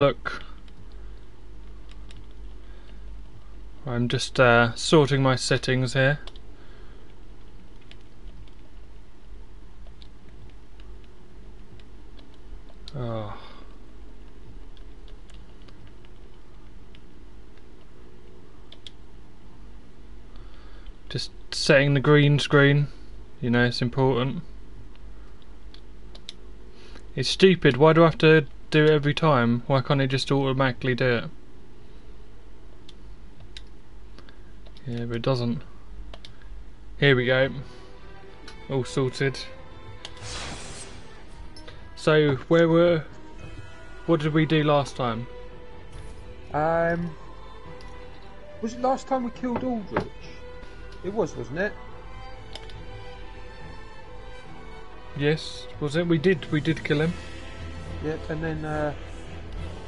look. I'm just uh, sorting my settings here. Oh. Just setting the green screen, you know, it's important. It's stupid, why do I have to do it every time? Why can't it just automatically do it? Yeah, but it doesn't. Here we go. All sorted. So, where were... What did we do last time? Um, was it last time we killed Aldrich? It was, wasn't it? Yes, was it? We did, we did kill him. Yep, and then, uh,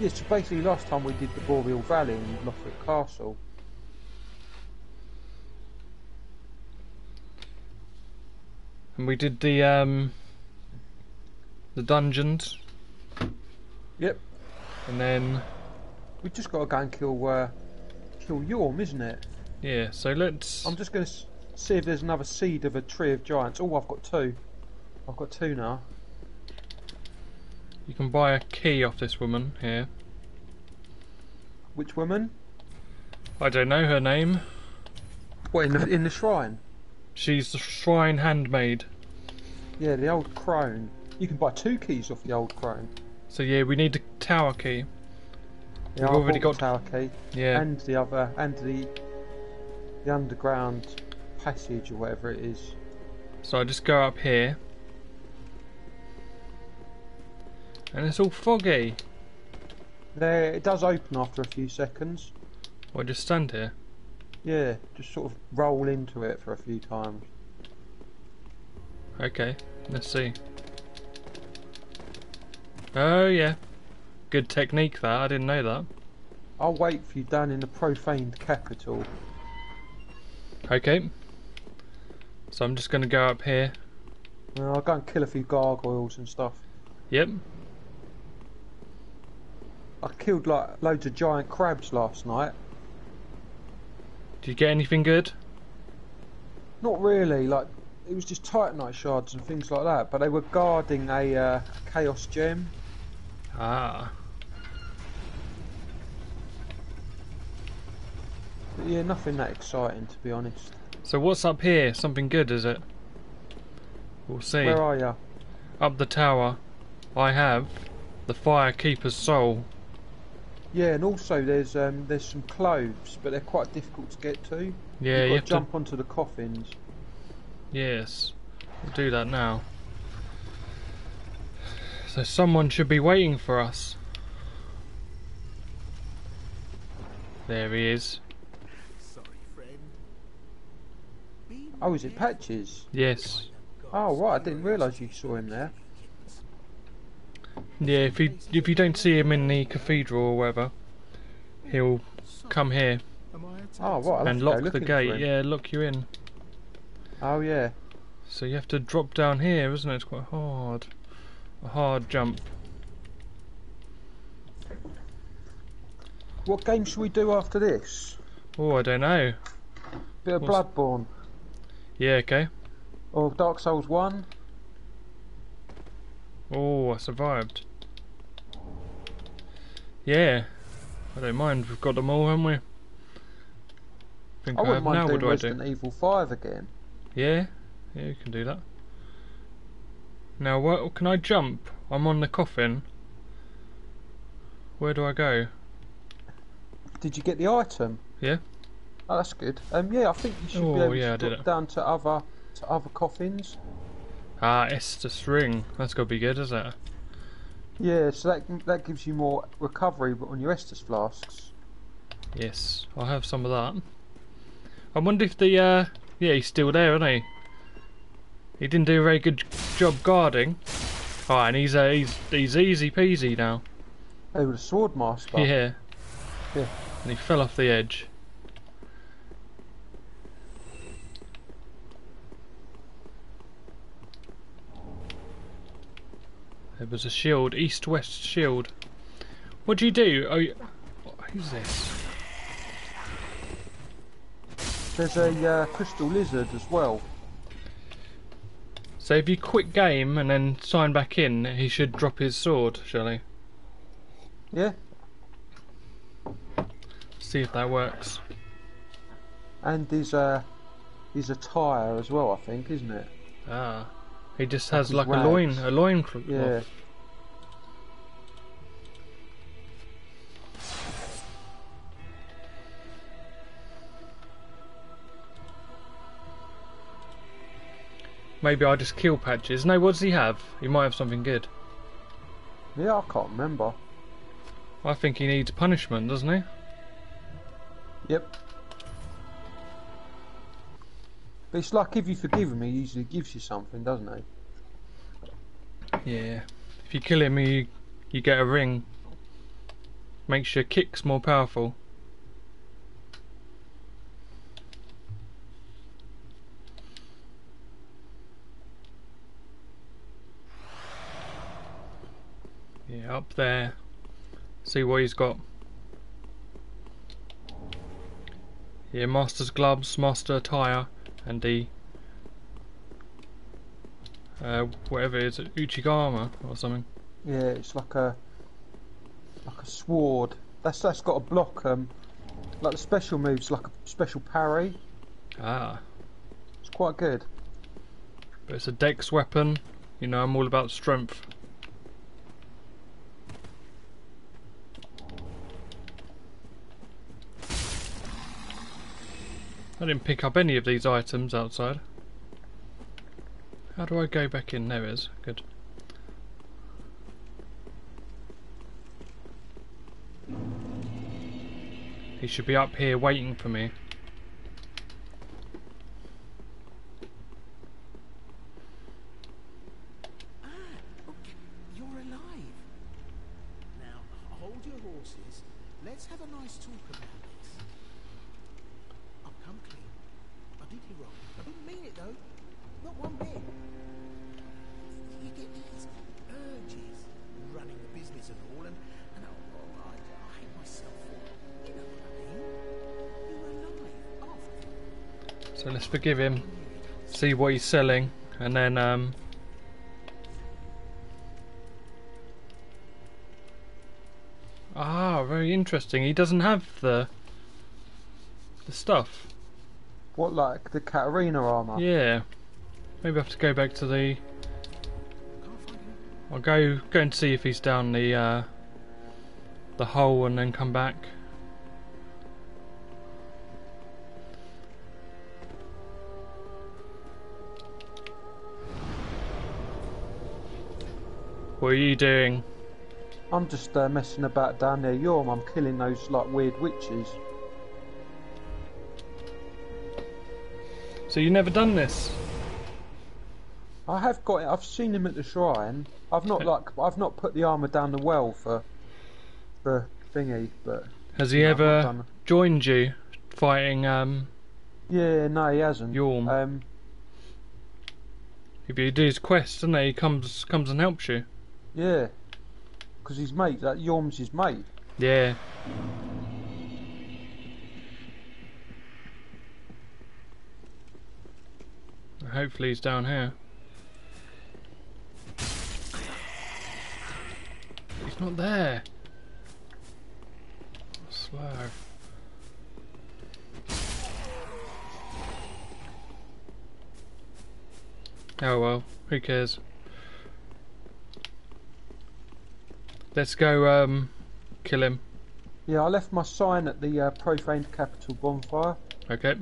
yeah, so basically last time we did the Boreal Valley in Lothric Castle. And we did the, um... The dungeons. Yep. And then... We just got to go and kill, uh, kill Yhorm, isn't it? Yeah, so let's... I'm just going to see if there's another seed of a tree of giants. Oh, I've got two. I've got two now. You can buy a key off this woman here. Which woman? I don't know her name. What in the in the shrine? She's the shrine handmaid. Yeah, the old crone. You can buy two keys off the old crone. So yeah, we need the tower key. Yeah, We've I've already bought the got- tower key Yeah. and the other and the the underground passage or whatever it is. So I just go up here. And it's all foggy. There, it does open after a few seconds. I just stand here. Yeah, just sort of roll into it for a few times. Okay, let's see. Oh yeah. Good technique that, I didn't know that. I'll wait for you down in the profaned capital. Okay. So I'm just gonna go up here. And I'll go and kill a few gargoyles and stuff. Yep. I killed like loads of giant crabs last night. Did you get anything good? Not really, like it was just titanite shards and things like that. But they were guarding a uh, chaos gem. Ah. But yeah, nothing that exciting to be honest. So what's up here? Something good, is it? We'll see. Where are you? Up the tower, I have the Firekeeper's soul. Yeah, and also there's um, there's some cloves, but they're quite difficult to get to. Yeah, You've you have to jump onto the coffins. Yes, we'll do that now. So someone should be waiting for us. There he is. Sorry, friend. Oh, is it Patches? Yes. Oh, right, I didn't realise you saw him there. Yeah, if you if you don't see him in the cathedral or whatever, he'll come here Am I attacked? Oh, right, and lock the gate. Yeah, lock you in. Oh, yeah. So you have to drop down here, isn't it? It's quite hard. A hard jump. What game should we do after this? Oh, I don't know. Bit of What's- Bloodborne Yeah, okay. or Dark Souls 1? Oh, I survived. Yeah. I don't mind. We've got them all, haven't we? think I I, wouldn't mind now. What doing do I do? Resident Evil 5 again. Yeah, yeah, you can do that. Now, what can I jump? I'm on the coffin. Where do I go? Did you get the item? Yeah. Oh, that's good. Um, yeah, I think you should be Oh, able yeah, to drop down to other to other coffins. Ah, Estus ring. That's to be good, is it? Yeah, so that that gives you more recovery but on your Estus flasks. Yes, I'll have some of that. I wonder if the, uh, yeah, he's still there, isn't he? He didn't do a very good job guarding. Oh, and he's, uh, he's, he's easy peasy now. Oh, with a sword master. Yeah. Yeah. And he fell off the edge. There was a shield, east-west shield. What do you do? Oh, you- who's this? There's a uh, crystal lizard as well. So if you quit game and then sign back in, he should drop his sword, shall he? Yeah, See if that works. and there's a there's a tire as well. I think, isn't it? Ah. He just has like a loin, a loin cloth. Yeah. Maybe I just kill patches. No, what does he have? He might have something good. Yeah, I can't remember. I think he needs punishment, doesn't he? Yep. But it's like if you forgive him, he usually gives you something, doesn't he? Yeah. If you kill him, you you get a ring. Makes your kicks more powerful. Yeah, up there. See what he's got. Yeah, Master's gloves, Master attire, and the uh, whatever it is, Uchigama or something. Yeah, it's like a like a sword. That's that's got a block. Um, like the special moves, like a special parry. Ah, It's quite good. but it's a dex weapon. You know, I'm all about strength. I didn't pick up any of these items outside. How do I go back in? There is. Good. He should be up here waiting for me. Forgive him. See what he's selling, and then um. Ah, very interesting. He doesn't have the the stuff. What like the Catarina armor? Yeah. Maybe I have to go back to the. Can't find him. I'll go go and see if he's down the uh, the hole, and then come back. What are you doing? I'm just uh, messing about down there. Yhorm, I'm killing those like weird witches. So you've never done this? I have got it. I've seen him at the shrine. I've not like I've not put the armor down the well for the thingy, but Has he No, ever joined you fighting um yeah, no, he hasn't. Yhorm? Um, if you do his quest, doesn't he? He comes comes and helps you. Yeah, because his mate, that Yhorm's his mate. Yeah. Hopefully he's down here. He's not there. Slow. Oh well, who cares? Let's go um kill him. Yeah, I left my sign at the uh, profaned capital bonfire. Okay.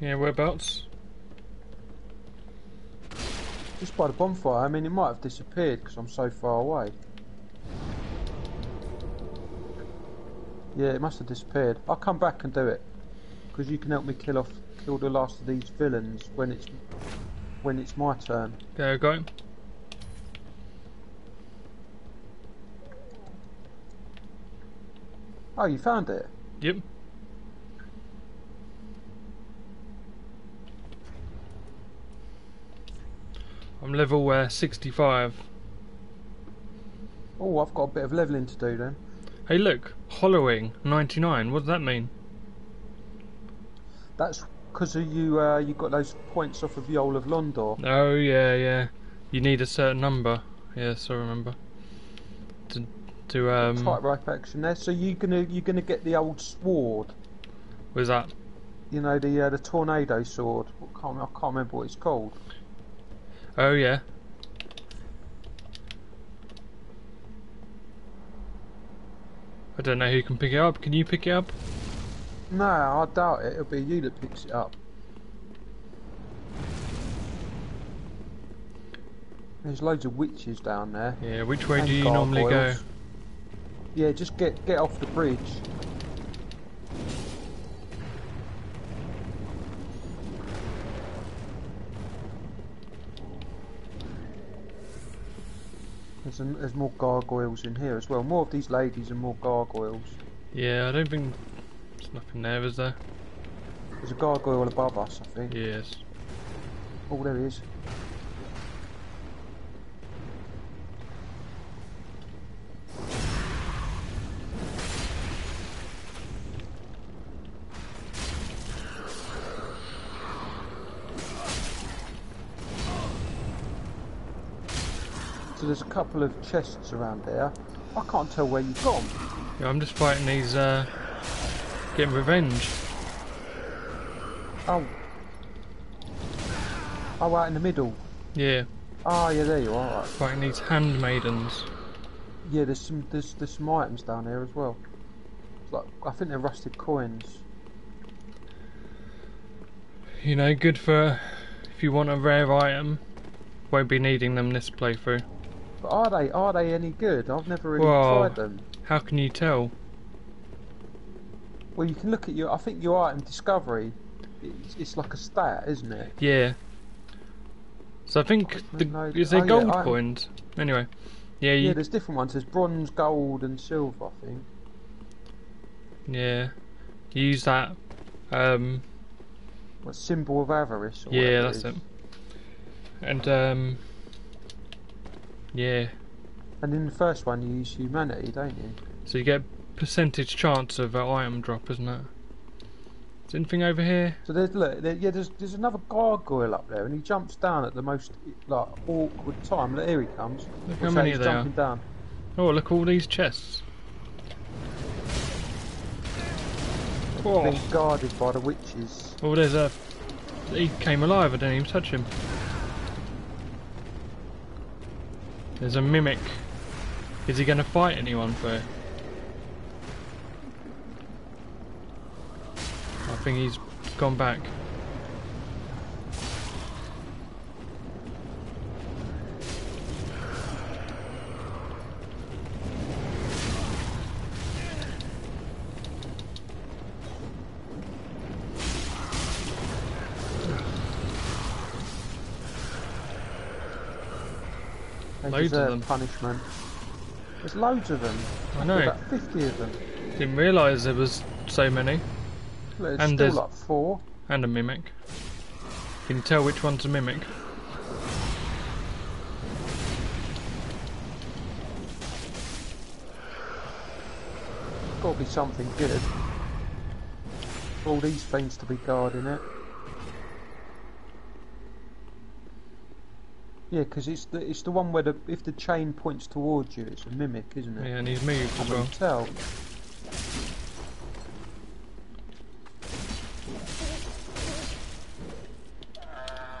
Yeah, whereabouts? Just by the bonfire. I mean, it might have disappeared because I'm so far away. Yeah, it must have disappeared. I'll come back and do it because you can help me kill off, kill the last of these villains when it's when it's my turn. There, got him. Oh, you found it. Yep. I'm level uh, 65. Oh, I've got a bit of leveling to do then. Hey, look, hollowing 99. What does that mean? That's because you uh, you got those points off of the Yoel of Londor. Oh yeah, yeah. You need a certain number. Yes, I remember. To to um. Tightrope action there. So you're gonna you're gonna get the old sword. Was that? You know the uh, the tornado sword. I can't I can't remember what it's called. Oh yeah. I don't know who can pick it up. Can you pick it up? No, I doubt it. It'll be you that picks it up. There's loads of witches down there. Yeah. Which way and do you normally go? Yeah, just get get off the bridge. There's, there's more gargoyles in here as well. More of these ladies and more gargoyles. Yeah, I don't think there's nothing there, is there? There's a gargoyle above us, I think. Yes. Oh, there he is. Couple of chests around there. I can't tell where you've gone. Yeah, I'm just fighting these. Uh, getting revenge. Oh. Oh, out in the middle. Yeah, Ah, yeah, there you are. Right. fighting these handmaidens. Yeah, there's some there's there's some items down here as well. It's like I think they're rusted coins. You know, good for if you want a rare item. Won't be needing them this playthrough. But are they are they any good? I've never really Well- tried them. How can you tell? Well, you can look at your. I think your item discovery. It's, it's like a stat, isn't it? Yeah. So I think the, No, is there oh, yeah, gold I- coins? Anyway, yeah, Yeah, there's different ones. There's bronze, gold, and silver. I think. yeah, you use that. Um, What symbol of avarice? Or yeah, that's it. And um, yeah, And in the first one, you use humanity, don't you? so you get percentage chance of an item drop, isn't it? Is anything over here? So there's look, there, yeah, there's there's another gargoyle up there, and he jumps down at the most like awkward time. Look, here he comes. Look how many there are. down. Oh, look all these chests. Oh. Being Oh, guarded by the witches. oh, there's a. He came alive. I didn't even touch him. There's a mimic. Is he going to fight anyone for it? I think he's gone back. Loads of them. punishment. There's loads of them. I know. about 50 of them. Didn't realise there was so many. There's And still there's- like four. And a mimic. Can you tell which one's a mimic? Got to be something good. All these things to be guarding it. Yeah, because it's the it's the one where the if the chain points towards you, it's a mimic, isn't it? Yeah, and he's moved I as can well. tell.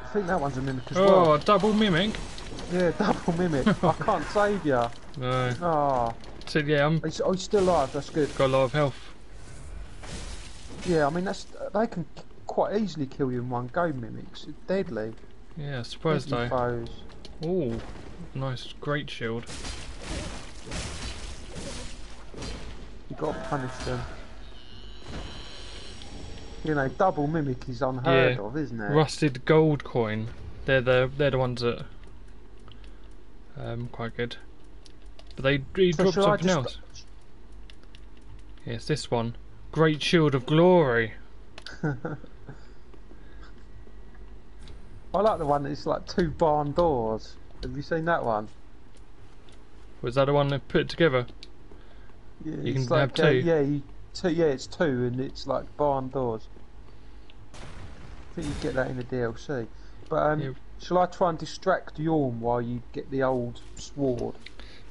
I think that one's a mimic as Oh, well. a double mimic? Yeah, double mimic. I can't save you. No. Ah, So yeah, I'm he's, oh, he's still alive. That's good. got a lot of health. Yeah, I mean that's they can quite easily kill you in one go. Mimics, It's deadly. Yeah, surprised I. foes. Oh, nice, great shield. You got to punish them. You know, double mimic is unheard Yeah. of, isn't it? Rusted gold coin. They're the they're the ones that um quite good. But they he So dropped something else. Yes, this one. Great Shield of Glory. I like the one that's like two barn doors. Have you seen that one? Was that the one they put together? Yeah, You it's can have like, uh, two. yeah, you, two. Yeah, it's two, and it's like barn doors. I think you get that in the DLC. But um, Yeah. shall I try and distract Yhorm while you get the old sword?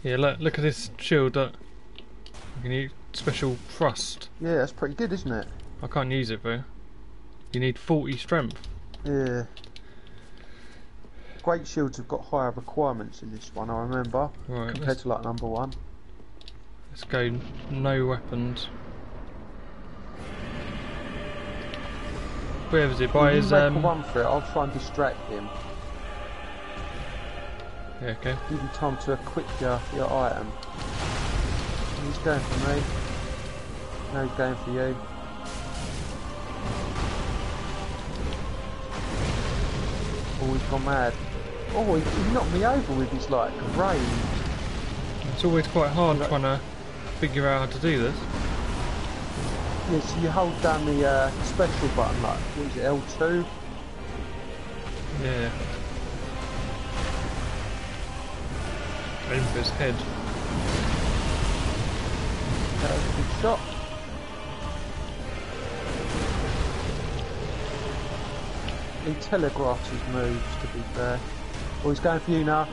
Yeah, look look at this shield that you can use special thrust. Yeah, that's pretty good, isn't it? I can't use it though. You need forty strength. Yeah. Great shields have got higher requirements in this one, I remember, Right, compared let's, to like number one. let's go no weapons. Where is it? By his um one for it. I'll try and distract him. Yeah, okay. Give him time to equip your, your item. He's going for me. No, he's going for you. Oh, he's gone mad. Oh, he, knocked me over with his like rage. It's always quite hard trying to figure out how to do this. Yeah, so you hold down the uh, special button, like what is it, L2? Yeah. Aim for his head. That was a good shot. He telegraphs his moves, to be fair. Oh, he's going for you now.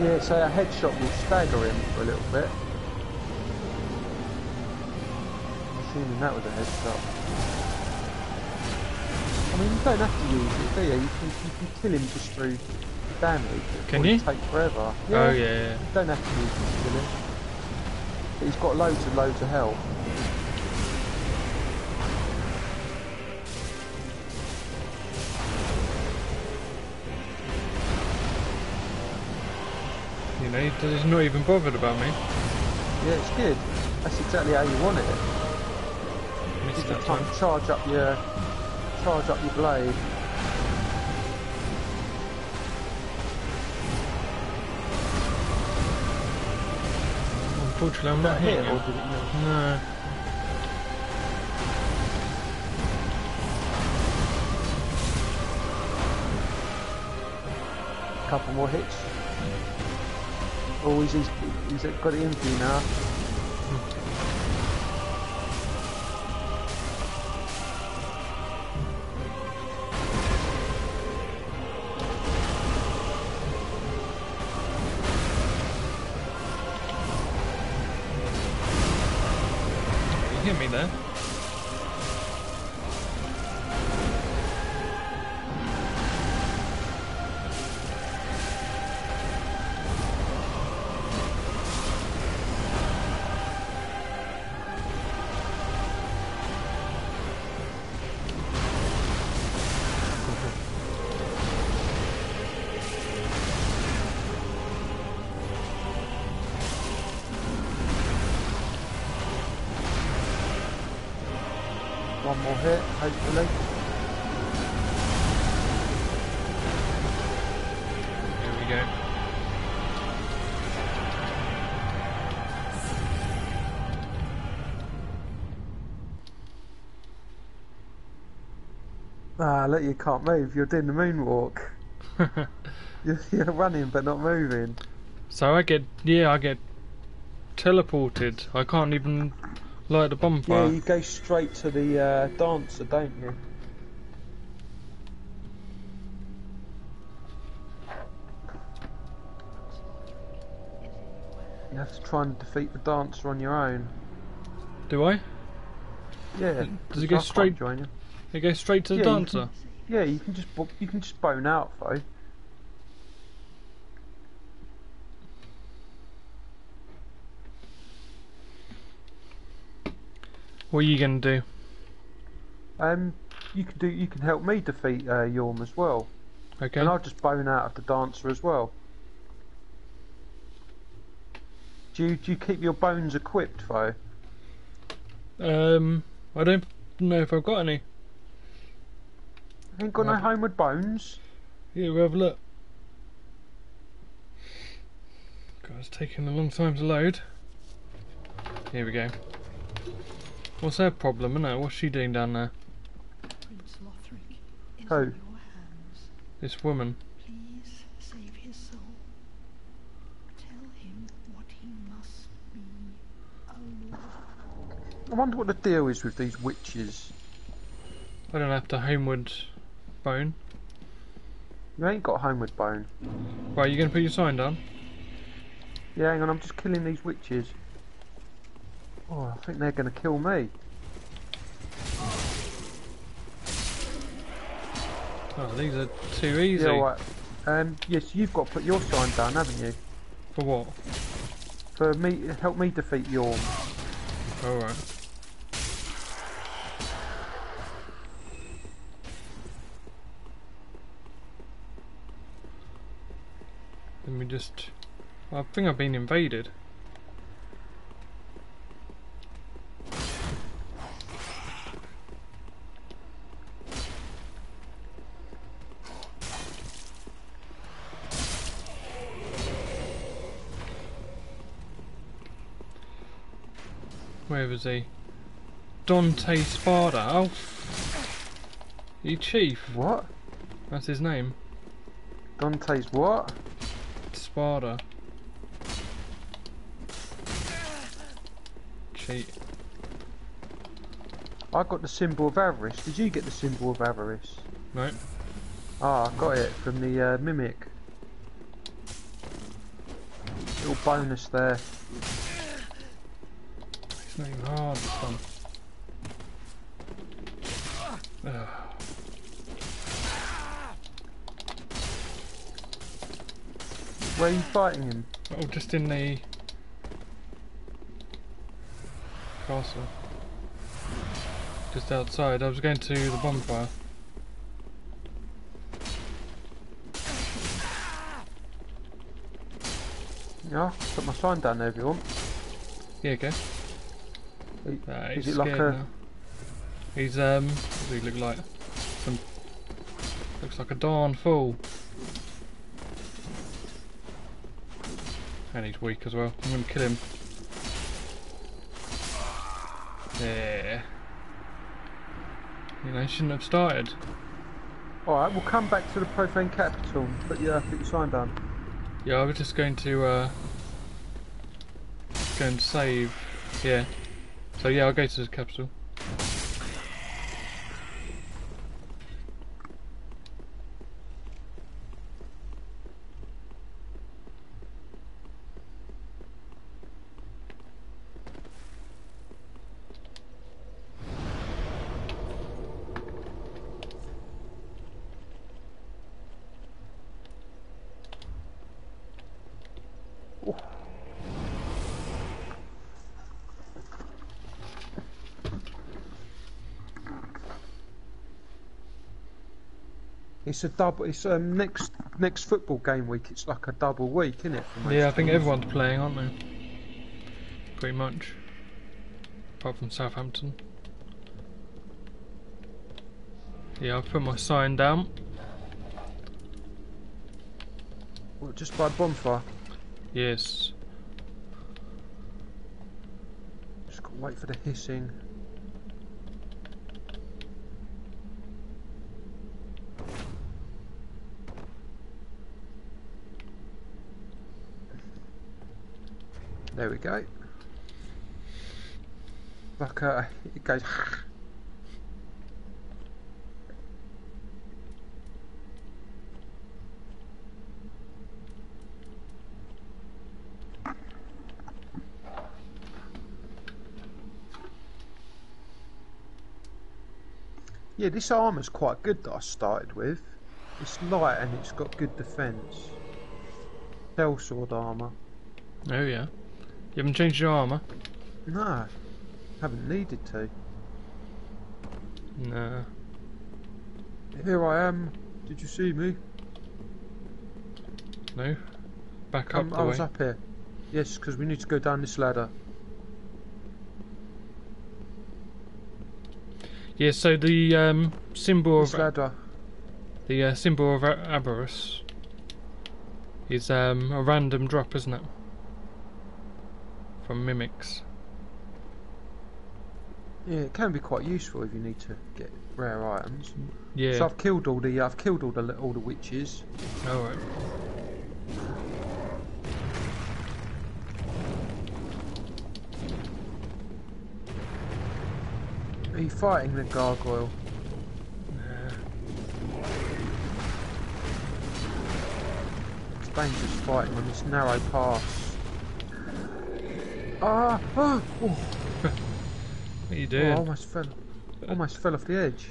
Yeah, so a headshot will stagger him for a little bit. I'm assuming that was a headshot. I mean, you don't have to use it, do you? You can, you can kill him just through damage. It Can you? take forever. Oh yeah, yeah. You don't have to use it to kill him. He's got loads and loads of health. You know, he's not even bothered about me. Yeah, it's good. That's exactly how you want it. You time. charge up your charge up your blade. Unfortunately, I'm not that hit hitting him. did it miss? No. couple more hits. Oh, he's, he's, he's got it in for you now. Look, you can't move. You're doing the moonwalk. You're, you're running but not moving. so I get, yeah, I get teleported. I can't even light the bonfire. Yeah, you go straight to the uh, dancer, don't you? You have to try and defeat the dancer on your own. Do I? Yeah. Does it go straight- Join you. It goes straight to the Yeah, you dancer. Yeah, you can just bo- you can just bone out though. What are you gonna do? Um, you can do. You can help me defeat uh, Yhorm as well, Okay. and I'll just bone out of the dancer as well. Do you do you keep your bones equipped though? Um, I don't know if I've got any. Ain't got no homeward bones. Yeah, we'll have a look. God, it's taking a long time to load. Here we go. What's her problem, isn't it? What's she doing down there? Prince Lothric is Who? in your hands. This woman. Please save his soul. Tell him what he must be. Oh I wonder what the deal is with these witches. I don't have to homeward bone. You ain't got homeward bone. Right, you gonna put your sign down? Yeah, hang on, I'm just killing these witches. Oh, I think they're gonna kill me. Oh, these are too easy. Yeah, right. Um, yes, you've got to put your sign down, haven't you? For what? For me, help me defeat Yhorm. Alright. Just... I think I've been invaded. Where was he? Dante Sparta. Oh, you chief. What? That's his name. Dante's what? Sparta. Cheat. I got the symbol of avarice. Did you get the symbol of avarice? No. Ah, I got it from the uh, mimic. Little bonus there. It's not even hard. Ugh. Where are you fighting him? Oh, just in the castle. Just outside. I was going to the bonfire. Yeah, put my sign down there if you want. Yeah, okay. He- Uh, Is he's it like a- now. He's um. What does he look like? Some. Looks like a darn fool. And he's weak as well. I'm gonna kill him. Yeah. You know, shouldn't have started. Alright, we'll come back to the profane capital. and Put your, put your sign down. Yeah, I was just going to uh. Go and save. Yeah. So yeah, I'll go to the capital. It's a double. It's um, next next football game week. It's like a double week, isn't it? Yeah, I think teams? everyone's playing, aren't they? Pretty much. Apart from Southampton. Yeah, I've put my sign down. Well, just by bonfire. Yes. Just got to wait for the hissing. There we go. Like uh, it goes. Yeah, this armour's quite good that I started with. It's light and it's got good defence. Sword armour. Oh yeah. You haven't changed your armour? No, haven't needed to. No. Here I am. Did you see me? No? Back up Um, the I was way. up here. Yes, because we need to go down this ladder. Yeah, so the um, symbol This of ladder. the uh, symbol of avarice is um, a random drop, isn't it? From mimics. Yeah, it can be quite useful if you need to get rare items. Yeah. So I've killed all the I've killed all the all the witches. All right. Are you fighting the gargoyle? It's dangerous fighting on this narrow pass. Ah! ah oh, What are you oh, doing? I almost fell. Almost fell off the edge.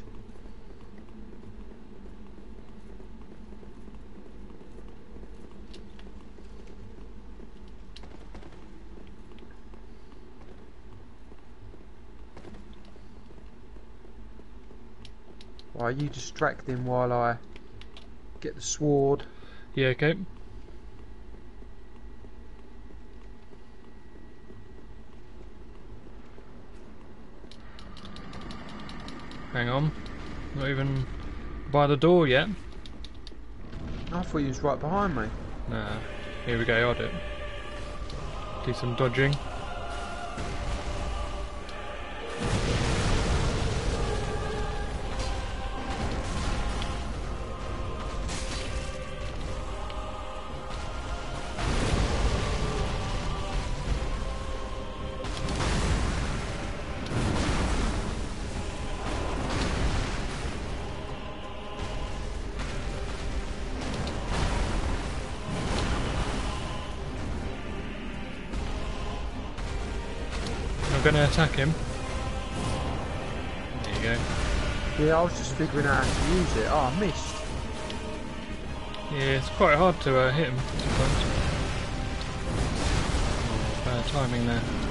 Why you distract him while I get the sword? Yeah, okay. Hang on. Not even by the door yet. I thought he was right behind me. Nah. Here we go, I'll do it. Do some dodging. Attack him. There you go. Yeah, I was just figuring out how to use it. Oh, I missed. Yeah, it's quite hard to uh, hit him. Bad timing there.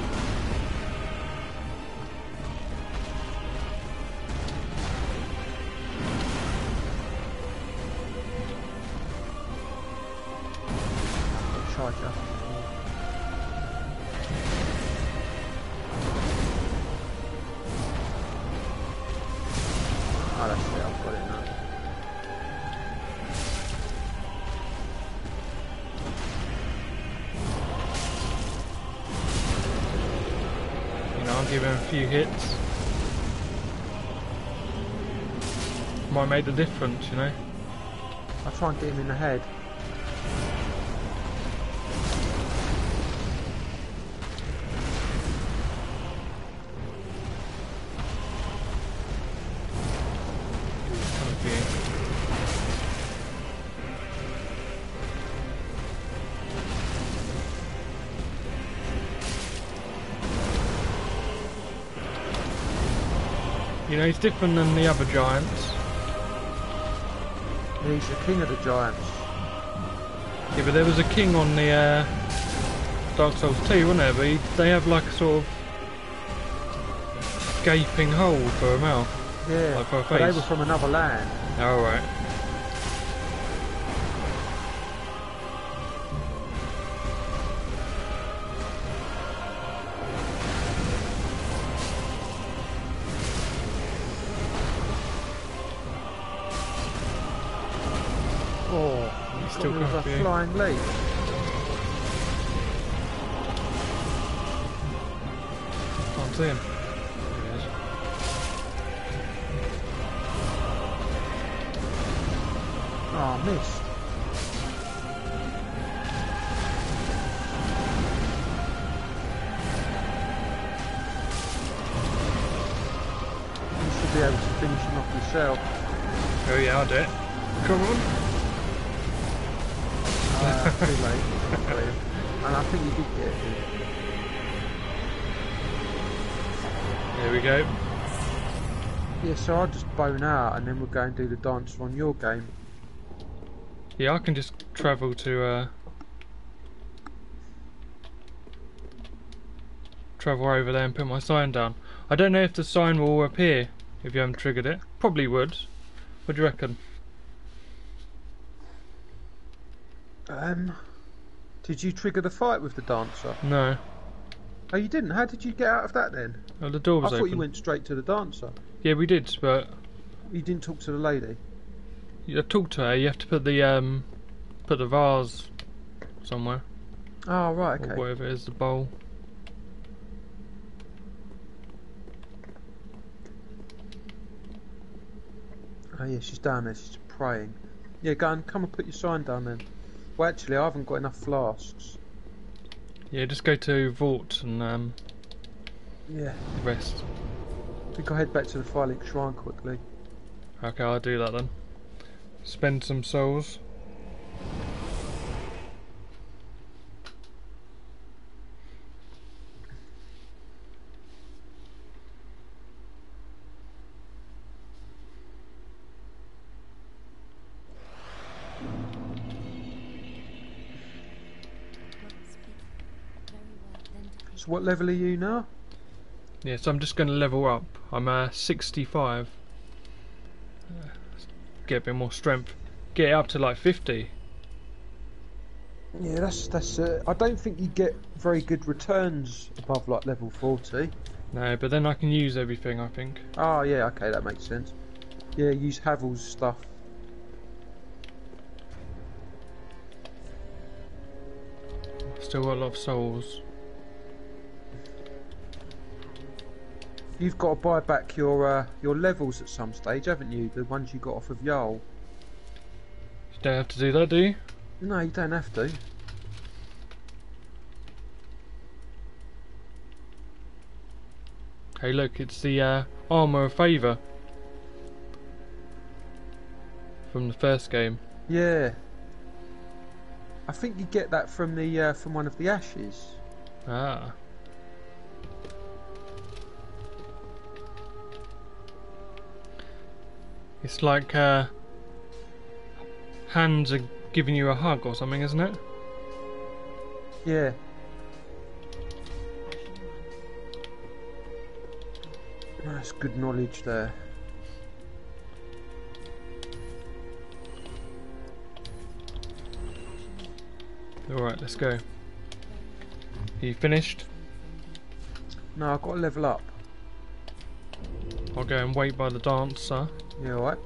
Few hits. Might make the difference, you know. I'll try and get him in the head. Know, he's different than the other giants. He's the king of the giants. Yeah, but there was a king on the uh, Dark Souls 2, wasn't there? But he, they have like a sort of gaping hole for a mouth. Yeah, Like for a but they were from another land. Oh, right. Oh, for you. flying leap. So I'll just bone out and then we'll go and do the dance on your game. Yeah, I can just travel to, uh... Travel over there and put my sign down. I don't know if the sign will appear if you haven't triggered it. Probably would. What do you reckon? Um, did you trigger the fight with the dancer? No. Oh, you didn't. How did you get out of that then? Oh, the door was I was thought open. you went straight to the dancer. Yeah, we did, but You didn't talk to the lady. you talk to her. You have to put the um, put the vase somewhere Oh right, or okay. whatever it is, the bowl. Oh yeah, she's down there. She's praying. Yeah, go and come and put your sign down then. Well, actually, I haven't got enough flasks. Yeah, just go to Vort and um, Yeah, rest. I think I'll head back to the Firelink Shrine quickly. Okay, I'll do that then. Spend some souls. So what level are you now? Yeah, so I'm just going to level up. I'm uh, 65. Uh, Get a bit more strength. Get up to like 50. Yeah, that's that's. Uh, I don't think you get very good returns above like level forty. No, but then I can use everything, I think. Oh yeah, okay, that makes sense. Yeah, use Havel's stuff. Still got a lot of souls. You've got to buy back your uh, your levels at some stage, haven't you? The ones you got off of Yoel. You don't have to do that, do you? No, you don't have to. Hey, look, it's the uh, Armour of Favour. From the first game. Yeah. I think you get that from the uh, from one of the ashes. Ah. It's like uh, hands are giving you a hug or something, isn't it? Yeah. That's good knowledge there. Alright, let's go. You finished? No, I've got to level up. I'll go and wait by the dancer. You what?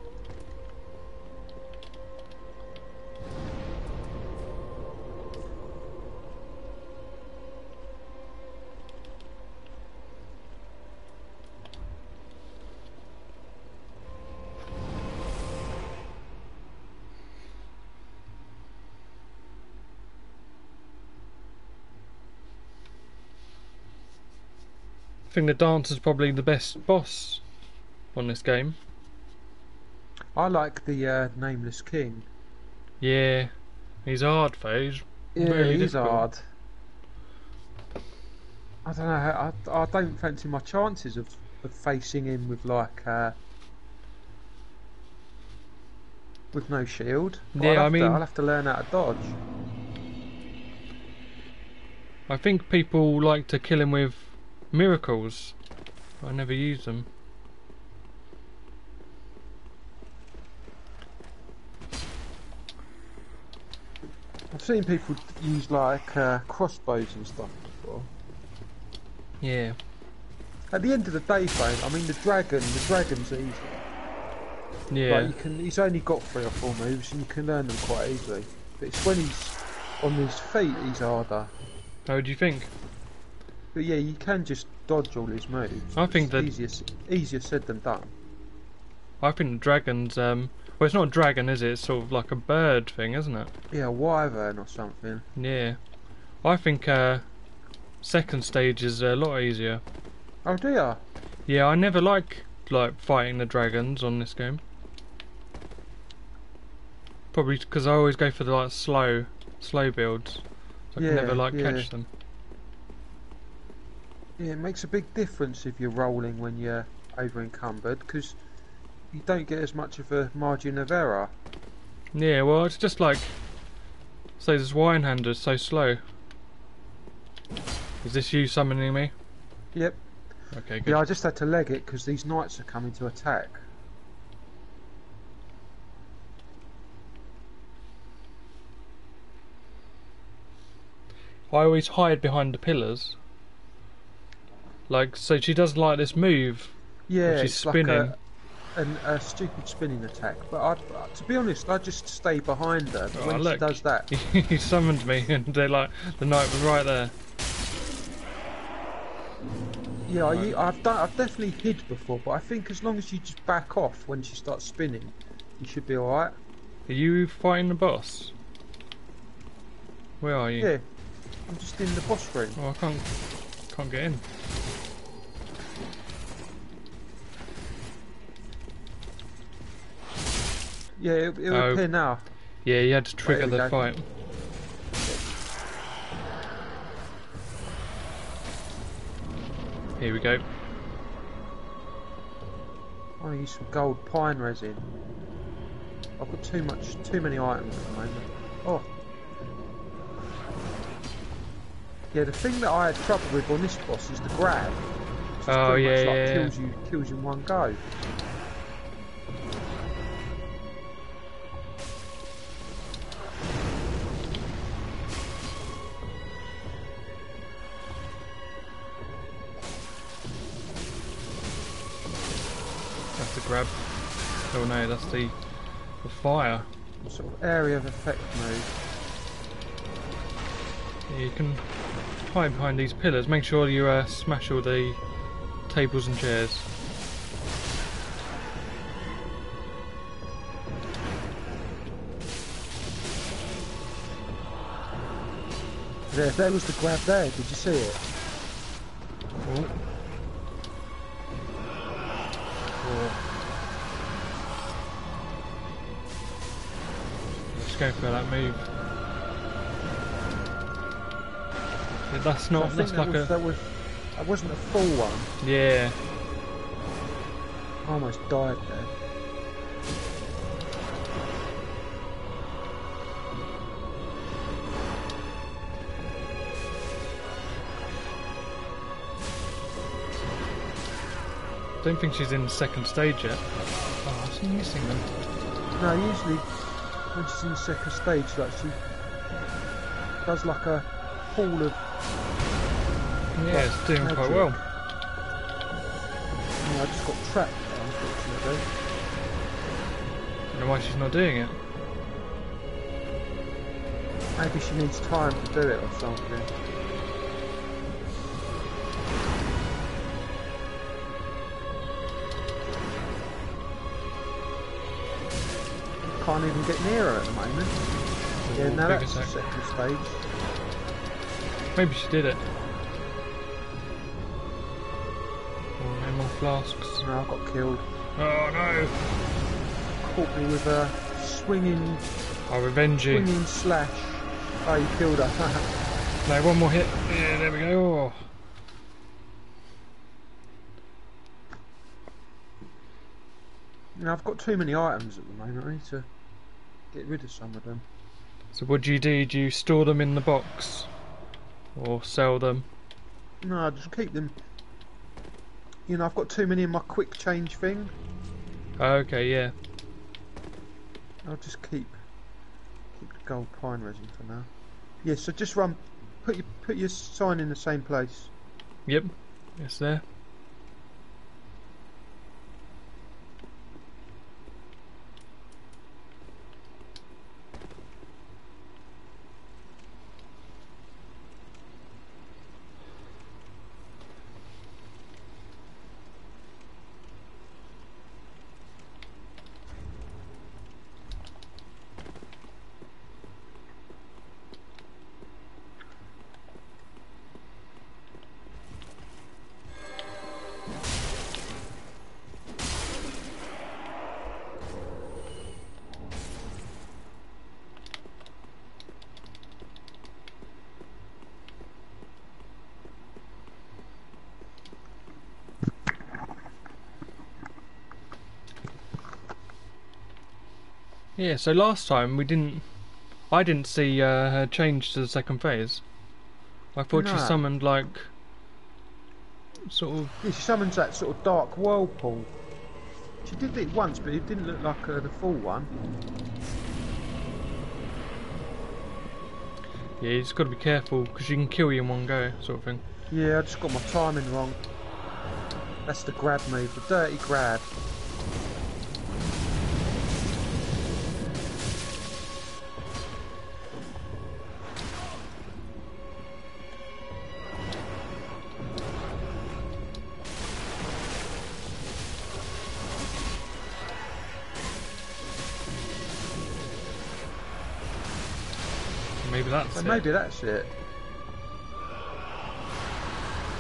I think the dancer's probably the best boss on this game. I like the uh, Nameless King. Yeah, he's hard though. He's Yeah, really he's difficult. hard. I don't know. I, I don't fancy my chances of, of facing him with like uh, with no shield. But Yeah, I have to- mean- I'll have to learn how to dodge. I think people like to kill him with miracles. I never use them. Seen people use like uh, crossbows and stuff before. Yeah. At the end of the day, though, I mean the dragon. The dragon's easy. Yeah. Like you can, he's only got three or four moves, and you can learn them quite easily. But it's when he's on his feet he's harder. How do you think? But yeah, you can just dodge all his moves. I think that- easier, easier said than done. I think the dragon's um well it's not a dragon is it? It's sort of like a bird thing, isn't it? Yeah, wyvern or something. Yeah. I think uh second stage is a lot easier. Oh dear. Yeah, I never like like fighting the dragons on this game. Probably because I always go for the like slow slow builds. So I can never like yeah. catch them. Yeah, it makes a big difference if you're rolling when you're over encumbered because you don't get as much of a margin of error. Yeah, well, it's just like, say, this Zweihander is so slow. Is this you summoning me? Yep. Okay, good. Yeah, I just had to leg it because these knights are coming to attack. I always hide behind the pillars. Like, so she doesn't like this move. Yeah, she's spinning. Like an, a stupid spinning attack. But I, to be honest, I just stay behind her. But Oh, when she does that, he summoned me, and they're like, the knight was right there. yeah, I, I've done, I've definitely hid before. But I think as long as you just back off when she starts spinning, you should be all right. Are you fighting the boss? Where are you? Yeah, I'm just in the boss room. Oh, I can't, can't get in. Yeah, it'll, it'll Oh. appear now. Yeah, you had to trigger the go. fight. Here we go. I want to use some gold pine resin. I've got too much, too many items at the moment. Oh. Yeah, the thing that I had trouble with on this boss is the grab. Oh, yeah, like yeah, yeah. kills you, kills you in one go. Grab. Oh no, that's the, the fire. Sort of area of effect move. You can hide behind these pillars. Make sure you uh, smash all the tables and chairs. There, there was the grab there. Did you see it? Oh. Oh. Let's go for that move. Yeah, that's I not. think That's that like was, a. that was that wasn't a full one. Yeah. I almost died there. Don't think she's in the second stage yet. Oh, I was missing them. No, usually when she's in the second stage, like she does like a pool of. Yeah, it's doing quite well. Yeah, I just got trapped there, unfortunately. don't know why she's not doing it. Maybe she needs time to do it or something. Can't even get near her at the moment. Yeah, now that's the second stage. Maybe she did it. Oh, no more flasks. No, I got killed. Oh no! Caught me with a swinging, I'll revenge you. swinging slash. Oh, you killed her. No, one more hit. Yeah, there we go. Oh. Know, I've got too many items at the moment. I need to get rid of some of them. So what do you do? Do you store them in the box? Or sell them? No, I just keep them. You know, I've got too many in my quick change thing. Oh, okay, yeah. I'll just keep keep the gold pine resin for now. Yeah, so just run. Put your put your sign in the same place. Yep. It's there. Yeah, so last time we didn't... I didn't see uh, her change to the second phase. I thought she summoned like... Sort of... Yeah, she summons that sort of dark whirlpool. She did it once, but it didn't look like uh, the full one. Yeah, you just got to be careful because you can kill you in one go, sort of thing. Yeah, I just got my timing wrong. That's the grab move, the dirty grab. That's it. maybe that's it.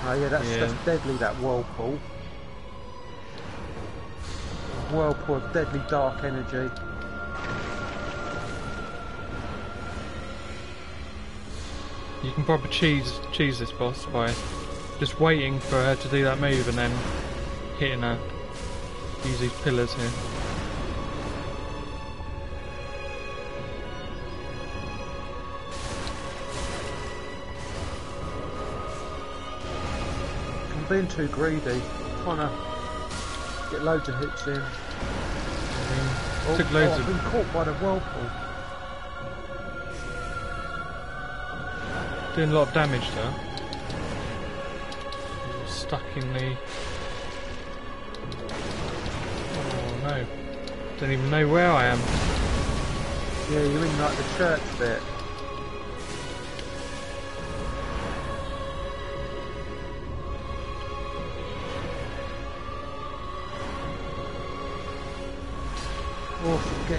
Oh yeah, that's, Yeah. that's deadly, that whirlpool. Whirlpool of deadly dark energy. You can probably cheese cheese this boss by just waiting for her to do that move and then hitting her. Use these pillars here. Being too greedy. Trying to get loads of hits in. Oh, Took loads oh, I've of- been caught by the whirlpool. Doing a lot of damage to her. Stuck in the. Oh no! Don't even know where I am. Yeah, you're in like the church bit.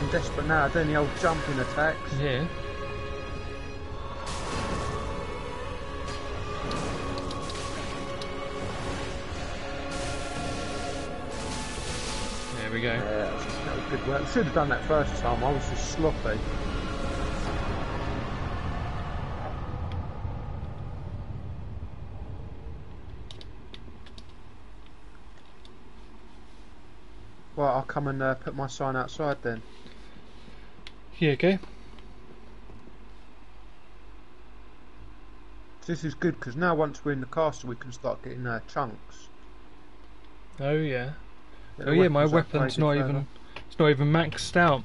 Desperate now, doing the old jumping attacks. Yeah. There we go. Yeah, that was, that was good work. Should have done that first time, I was just sloppy. Well, I'll come and uh, put my sign outside then. Yeah, okay. This is good because now once we're in the castle we can start getting uh, chunks. Oh yeah. Get Oh yeah, my weapons not even it's not even maxed out.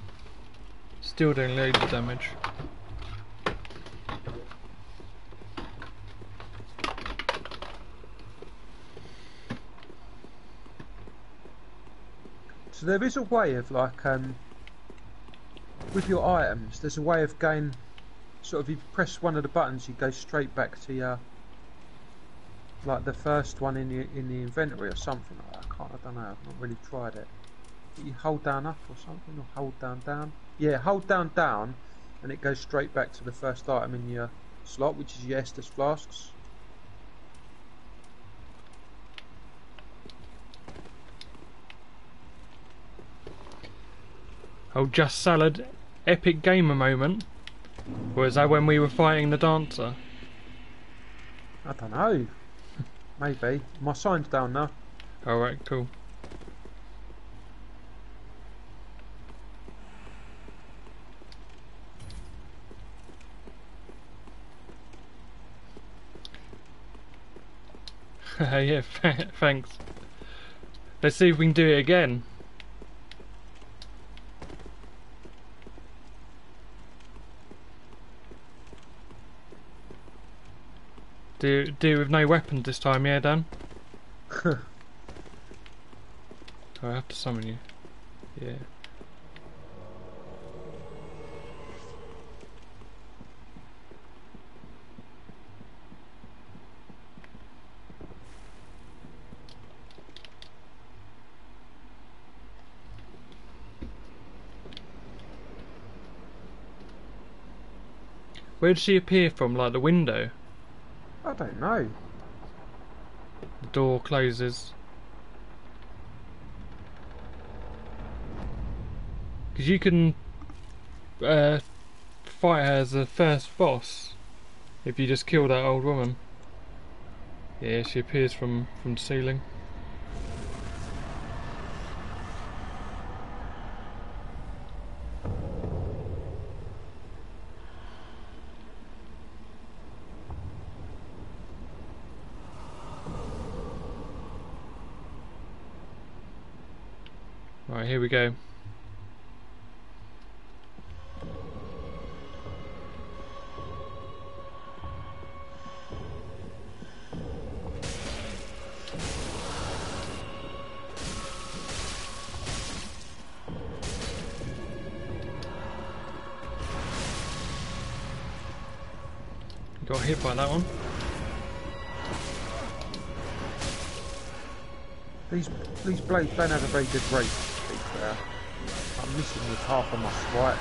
Still doing loads of damage. So there is a way of like um with your items. There's a way of going sort of. You press one of the buttons, you go straight back to your like the first one in the in the inventory or something. I can't. I don't know. I've not really tried it. But you hold down up or something, or hold down down. Yeah, hold down down, and it goes straight back to the first item in your slot, which is your Estus flasks. Oh, just salad, epic gamer moment. Or is that when we were fighting the dancer? I don't know. Maybe my sign's down now. Alright, cool. yeah, thanks. Let's see if we can do it again. Do do with no weapons this time, yeah, Dan? Oh, I have to summon you. Yeah. Where did she appear from? Like the window? I don't know. The door closes. Because you can uh, fight her as the first boss if you just kill that old woman. Yeah, she appears from from the ceiling. here we go. Got hit by that one. These these blades don't have a very good brake missing with half of my swipes.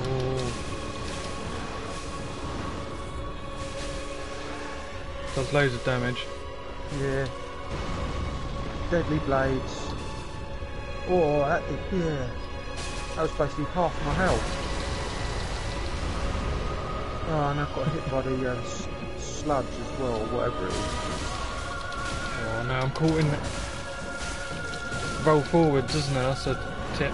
Oh. Does loads of damage. Yeah. Deadly blades. Oh, that did, yeah. That was basically half my health. Oh, and I've got hit by the uh, sludge as well, whatever it is. Oh, now I'm caught in it. Roll forwards, isn't it? That's a tip.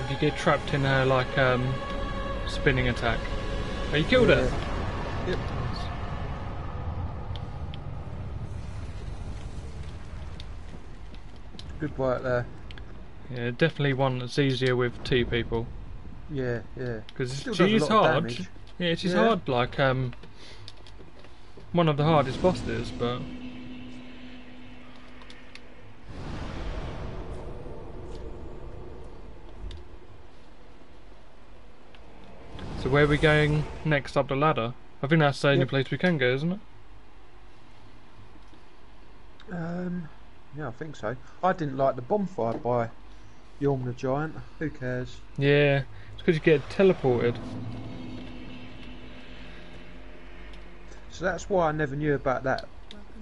If you get trapped in a like um spinning attack. Oh, you killed it. Yep. Good work there. Yeah, definitely one that's easier with two people Yeah, yeah. because Still she is hard. damage. Yeah, she's Yeah. hard. Like um, one of the hardest bosses, but so where are we going next up the ladder? I think that's the only Yep. place we can go, isn't it? Um, yeah, I think so. I didn't like the bonfire by Yhorm the Giant. Who cares? Yeah, it's because you get teleported. So that's why I never knew about that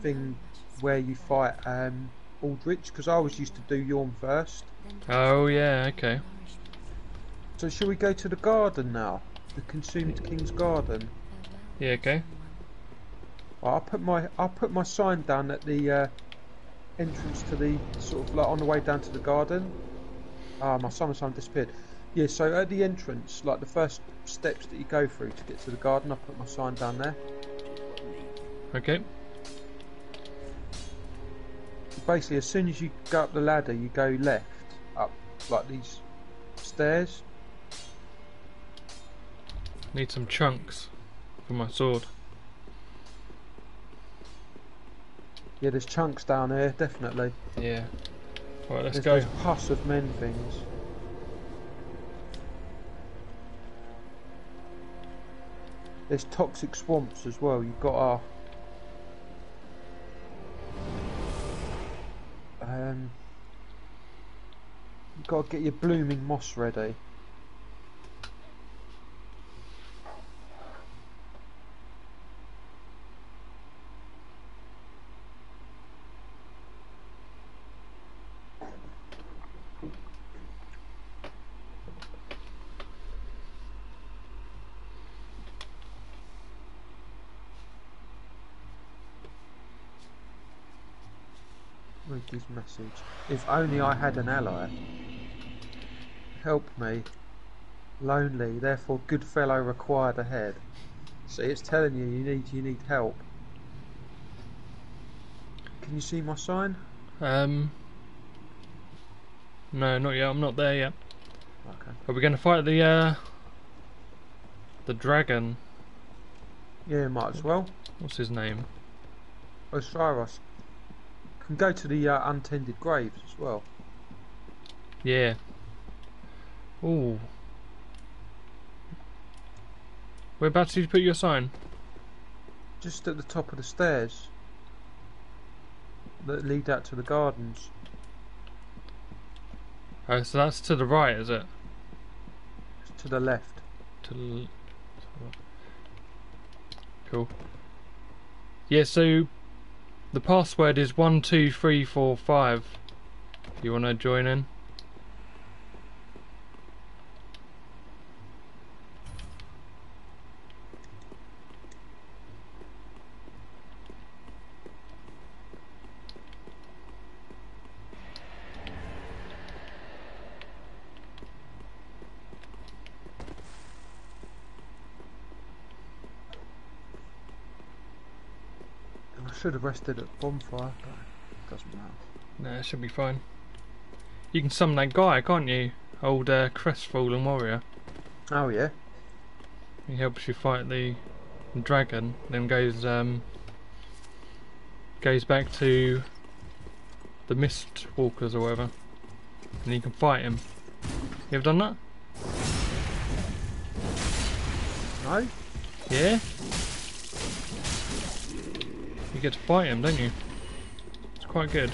thing where you fight um, Aldrich, because I always used to do Yhorm first. Oh yeah, okay. So shall we go to the garden now? The Consumed King's Garden. Yeah, okay. I'll put my I'll put my sign down at the uh, entrance to the sort of like on the way down to the garden. Ah, my summon sign disappeared. Yeah, so at the entrance, like the first steps that you go through to get to the garden, I put my sign down there. Okay. Basically, as soon as you go up the ladder, you go left up like these stairs. Need some chunks for my sword. Yeah, there's chunks down here, definitely. Yeah. Right, let's there's go. pus of men things. There's toxic swamps as well. You've got our um, you've got to get your blooming moss ready. Read this message. If only I had an ally. Help me. Lonely, therefore good fellow required ahead. See, it's telling you you need you need help. Can you see my sign? Um. No, not yet. I'm not there yet. Okay. Are we going to fight the uh, the dragon? Yeah, might as well. What's his name? Oceiros. Can go to the uh, untended graves as well. Yeah. Ooh. Whereabouts did you put your sign? Just at the top of the stairs that lead out to the gardens. Oh, so that's to the right, is it? To the left. To the... Cool. Yeah, so the password is one two three four five. If you want to join in. Rested at bonfire, but it doesn't matter. Nah, it should be fine. You can summon that guy, can't you? Old uh, crestfallen warrior. Oh yeah. He helps you fight the dragon, then goes um goes back to the mist walkers or whatever, and you can fight him. You ever done that? No? Yeah. You get to fight him, don't you? It's quite good.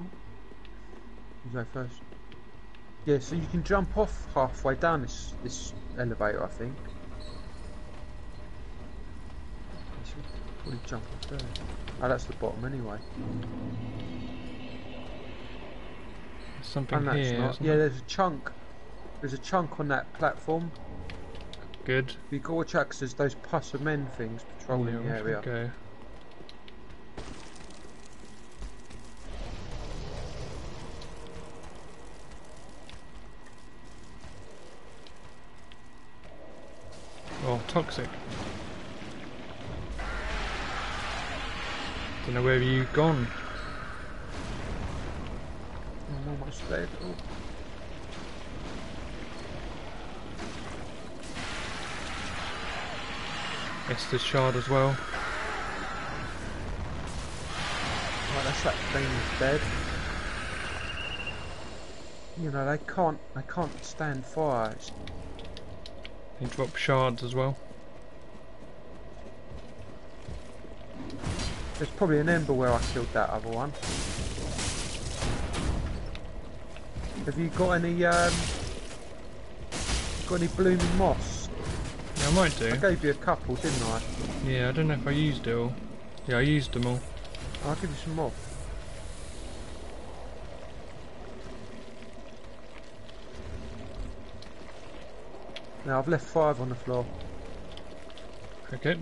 You go first. Yeah, so you can jump off halfway down this this elevator, I think. You should probably jump off there. Oh, that's the bottom anyway. There's something And here. not. Yeah, there? there's a chunk. There's a chunk on that platform. Good. You got to watch out 'cause there's those pus of men things patrolling Yeah, the area. go. Oh, toxic. Don't know where you've gone. I'm almost dead. Estus shard as well. Right, that's that thing's dead. You know they can't they can't stand fire. It's, They drop shards as well. there's probably an ember where I killed that other one. Have you got any um got any blooming moss? I might do. I gave you a couple, didn't I? Yeah, I don't know if I used it all. Yeah, I used them all. I'll give you some more. Now I've left five on the floor. Okay.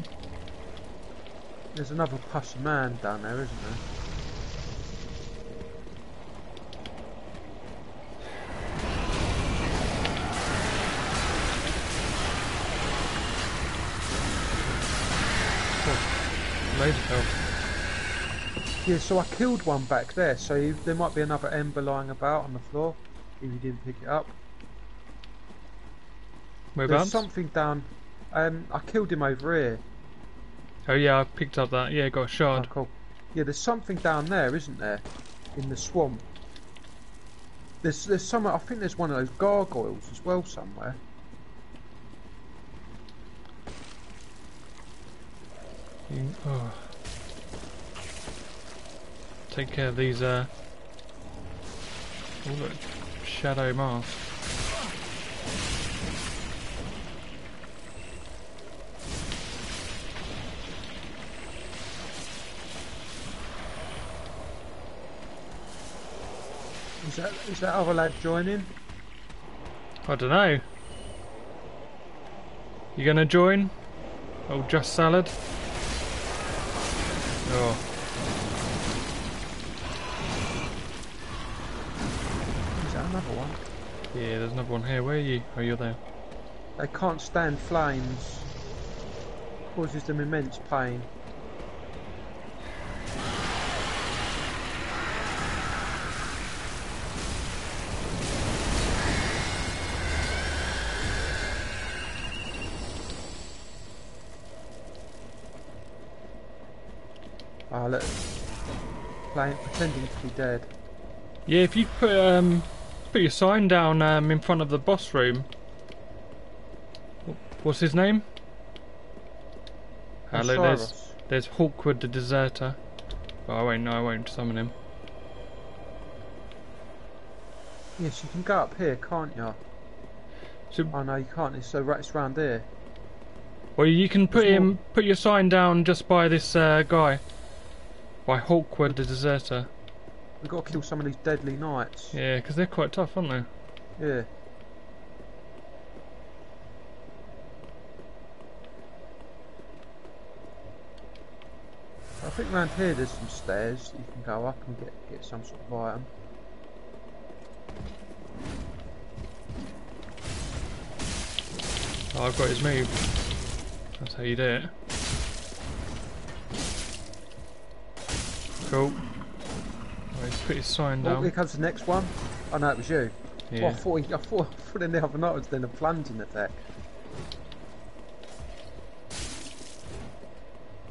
There's another pussy man down there, isn't there? Loads of health. Yeah, so I killed one back there, so you, there might be another ember lying about on the floor if you didn't pick it up. There's Whereabouts? something down. Um, I killed him over here. Oh yeah, I picked up that. Yeah, got a Oh, shard. cool. Yeah, there's something down there, isn't there? In the swamp. There's there's some. I think there's one of those gargoyles as well somewhere. You- oh. Take care of these, uh... Oh look, shadow mask. Is that is that other lad joining? I don't know. You gonna join? Oh, just salad? Oh, Is that another one? yeah, there's another one here. Where are you? Oh, you're there. They can't stand flames. Causes them immense pain. Ah, look. Playing, pretending to be dead. Yeah, if you put um put your sign down um in front of the boss room. What's his name? Hello, look, there's there's Hawkwood the Deserter. Oh, I won't. No, I won't summon him. Yes, you can go up here, can't you? So, Oh no, you can't. It's so right, it's round here. well, you can put There's him put your sign down just by this uh, guy. By Hawkwood the Deserter. We've got to kill some of these deadly knights. Yeah, because they're quite tough, aren't they? Yeah. I think round here there's some stairs that you can go up and get get some sort of item. Oh, I've got his move. That's how you do it. Cool. Oh, he's put his sign down. Oh, here comes the next one. Oh no, it was you. Well, I Yeah. thought, he, I thought, I thought in the other night was doing a plunging attack.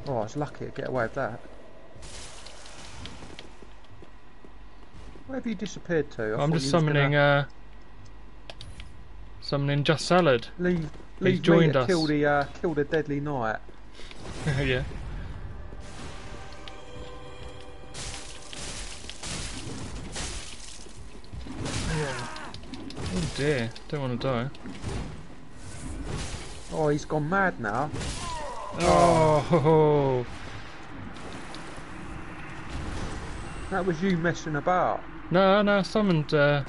Oh, I was lucky to get away with that. Where have you disappeared to? I I'm just was gonna summoning uh summoning just salad. leave, leave joined me to us. kill the uh, kill the deadly knight. yeah. Oh dear, don't want to die. Oh, he's gone mad now. Oh, ho, ho. That was you messing about. no, no, summoned, uh,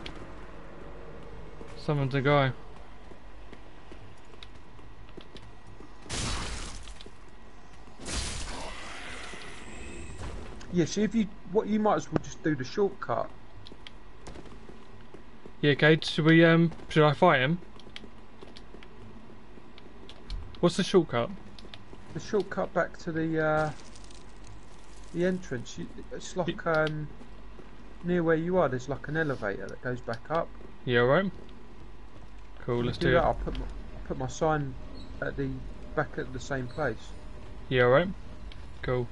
summoned a guy. Yeah, see if you what you might as well just do the shortcut. Yeah, Kate, should we, um, should I fight him? What's the shortcut? The shortcut back to the uh, the entrance. It's like um, near where you are. There's like an elevator that goes back up. Yeah, right. Cool, let's do that. it. I'll put my, I'll put my sign at the back at the same place. Yeah, right. Cool.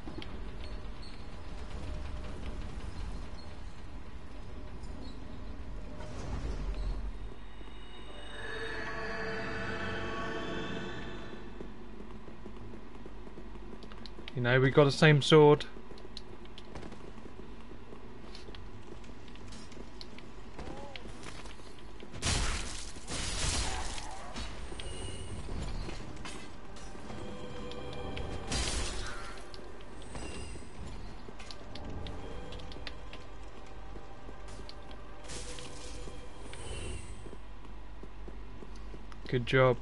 You know, we got the same sword. Good job.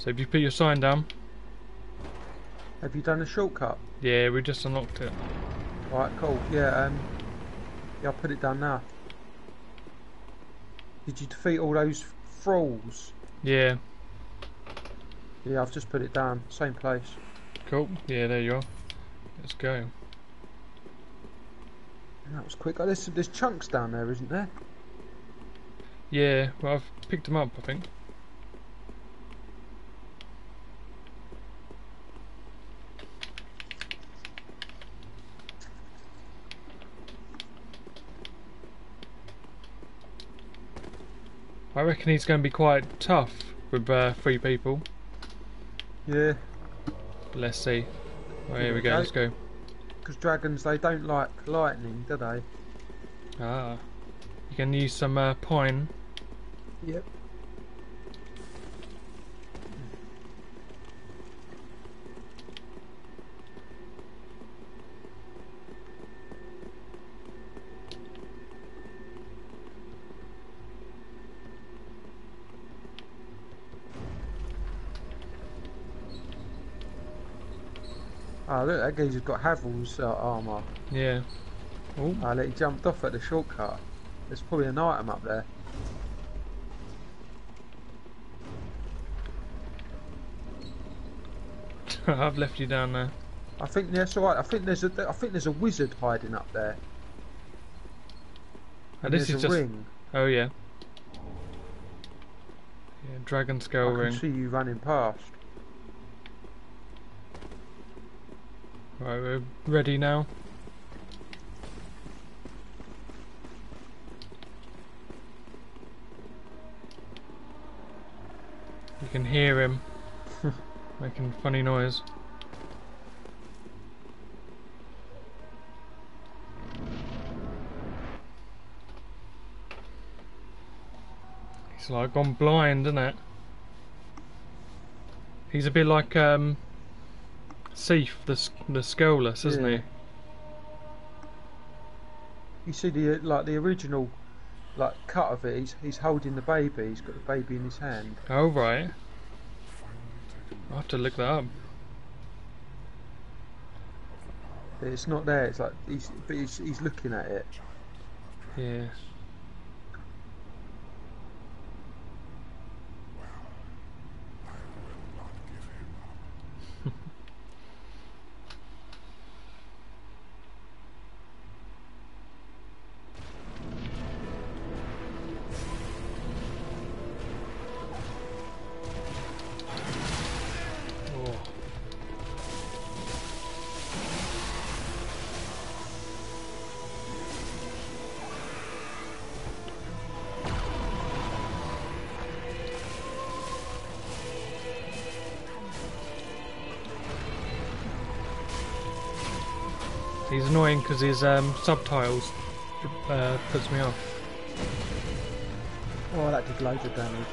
So have you put your sign down? Have you done a shortcut? Yeah, we just unlocked it. Alright, cool. Yeah, um, yeah, I'll put it down now. Did you defeat all those thralls? Yeah, Yeah, I've just put it down. Same place. cool. Yeah, there you are. Let's go. That was quick. Oh, there's, there's chunks down there, isn't there? Yeah, well, I've picked them up, I think. I reckon he's going to be quite tough with uh, three people. Yeah, Let's see. Oh, here we Okay. go, let's go. because dragons they don't like lightning, do they? Ah. You can use some uh, pine. Yep. Ah, look, that geezer's got Havel's uh, armour. Yeah. Oh, look, he jumped off at the shortcut. There's probably an item up there. I've left you down there. I think that's all right. I think there's a, I think there's a wizard hiding up there. And And this is a just. ring. Oh, yeah. Yeah, Dragon scale I can Ring. see you running past. Right, we're ready now. You can hear him making funny noise. He's like gone blind, isn't it? He's a bit like um, Seath, the the Scaleless, isn't Yeah. he? You see the uh, like the original like cut of it. He's he's holding the baby. He's got the baby in his hand. Oh right. I'll have to look that up. It's not there. It's like he's but he's, he's looking at it. Yeah. Annoying because his um, subtitles uh, puts me off. Oh, that did loads of damage.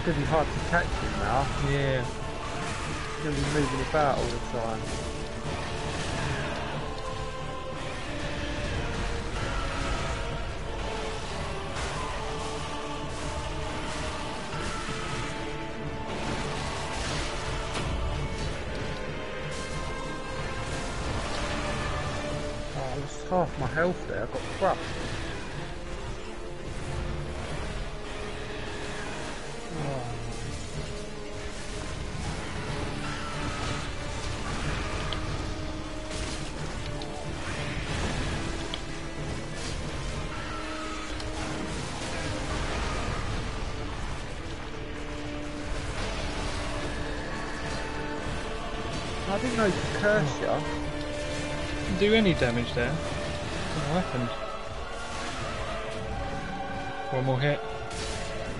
It's going to be hard to catch him now. Yeah. He's going to be moving about all the time. Oh, half my health there. Damage there. What happened? One more hit.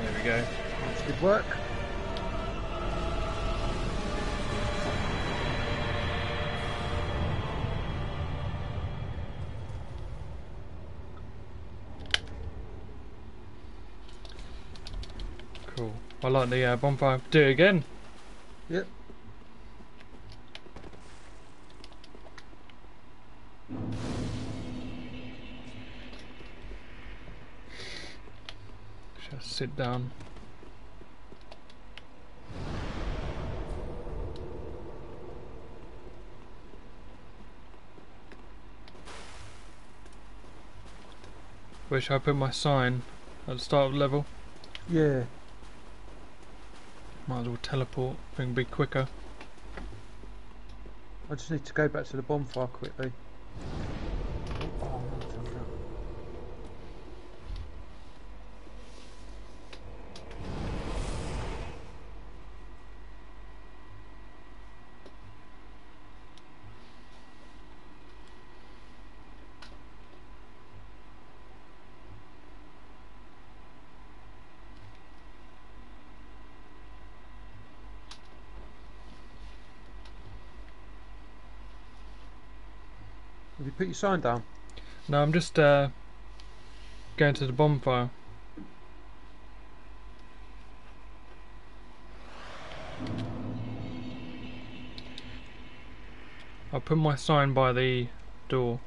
There we go. That's good work. Cool. I like the uh, bonfire. Do it again. Down. Wish I put my sign at the start of the level. Yeah. Might as well teleport. Think be quicker. I just need to go back to the bonfire quickly. Oh, no, fell down. Have you put your sign down? No, I'm just uh, going to the bonfire. I'll put my sign by the door.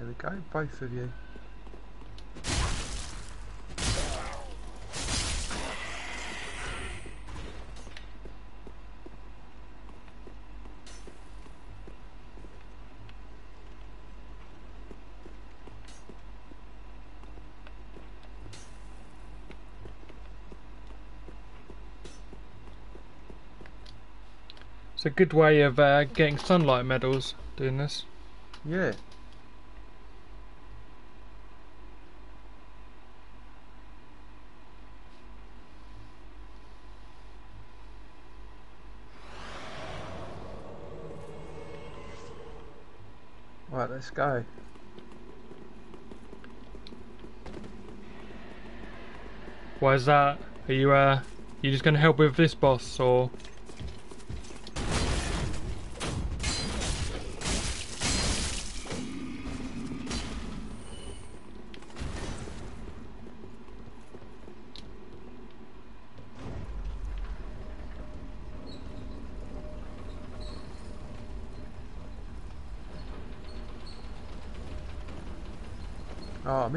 There we go, both of you. It's a good way of uh, getting sunlight medals doing this. Yeah. Right, let's go. Why is that? Are you uh, you just to help with this boss or?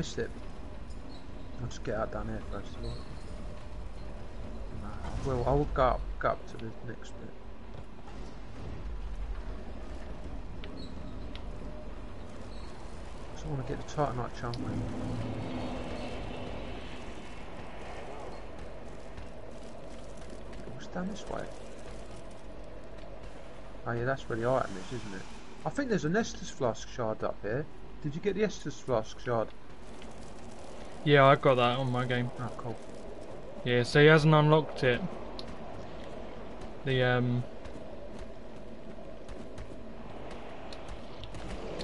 Missed it. I'll just get out down here first of all. I will, I will go up, go up to the next bit. So I want to get the Titanite chunk. What's down this way? Oh yeah, that's where the item is, isn't it? I think there's an Estus Flask shard up here. Did you get the Estus Flask shard? Yeah, I've got that on my game. Oh, cool. Yeah, so he hasn't unlocked it. The um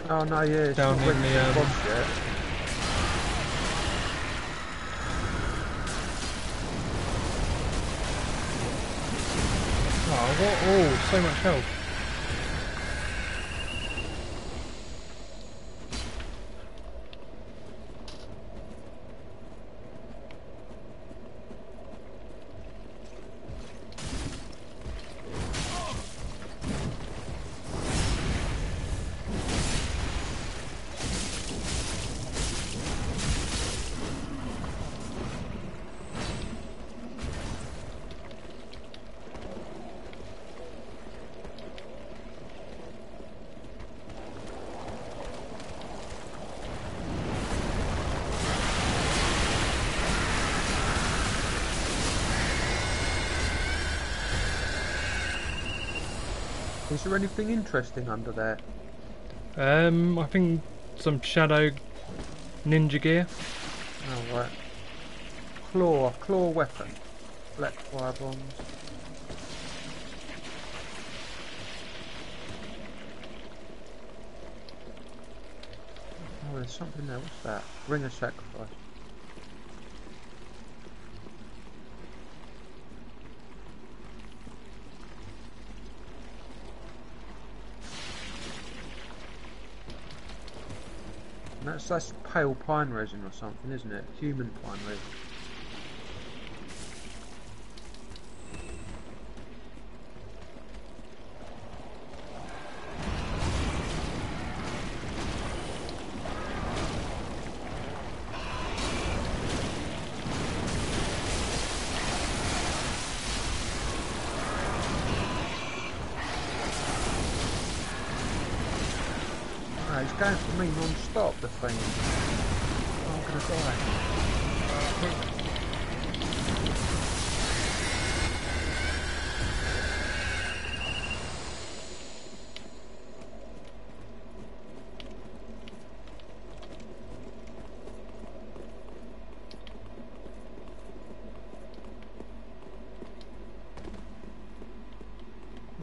Oh no, yeah, it's Down not in the, um, yet. Oh what oh so much health. Is there anything interesting under there? Um I think some shadow ninja gear. Oh right. Claw, claw weapon. Black fire bombs. Oh, there's something there. What's that? Ring of sacrifice. And That's pale pine resin or something, isn't it? Human pine resin. Ah, he's going for me non-stop, the thing. Oh, I'm gonna die.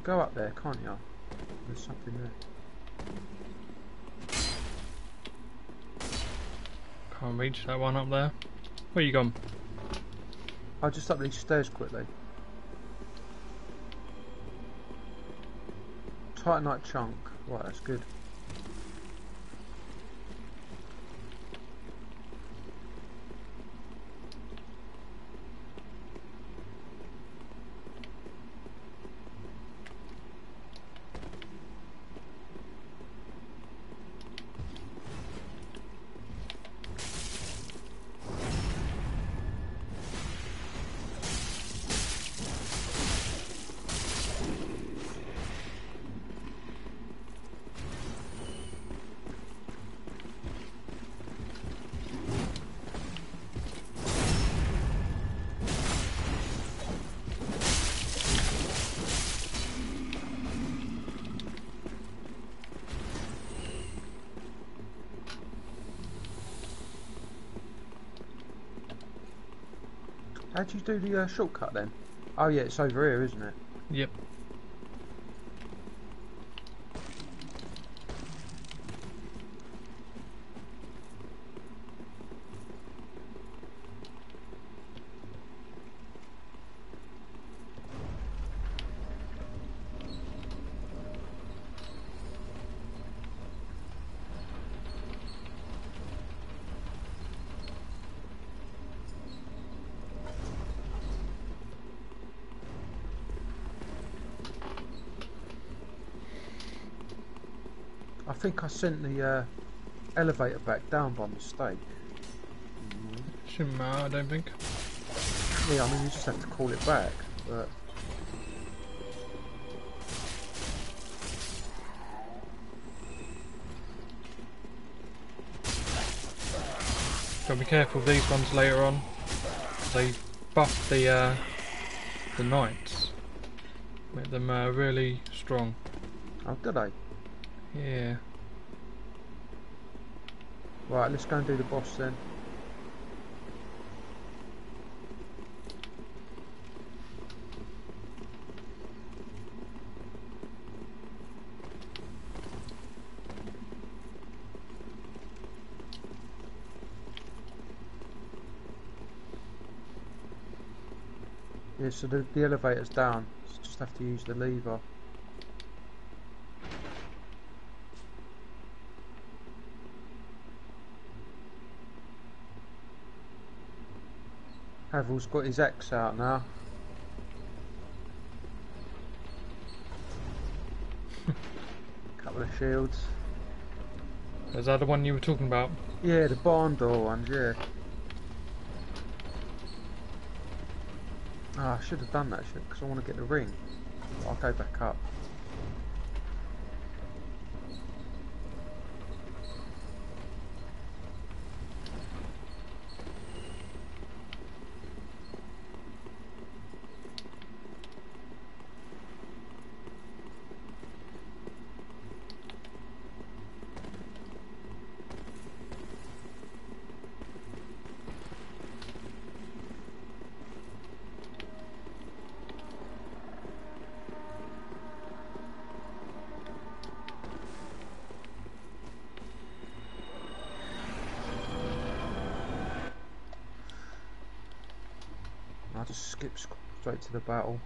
Go up there, can't you? There's something there. That one up there. Where you gone? I'll just up these stairs quickly. Titanite chunk. Right, that's good. How'd you do the uh, shortcut then? Oh yeah, it's over here, isn't it? Yep. I think I sent the uh, elevator back down by mistake. Shouldn't matter, I don't think. Yeah, I mean you just have to call it back. But Gotta be careful of these ones later on. They buff the uh, the knights. Make them uh, really strong. oh, did I? Yeah. Right, let's go and do the boss then. Yeah, so the, the elevator's down. So just have to use the lever. Havel's got his axe out now. Couple of shields. Is that the one you were talking about? Yeah, the barn door ones, yeah. Ah, I should have done that shit because I want to get the ring. I'll go back up. I'll just skip sc- straight to the battle.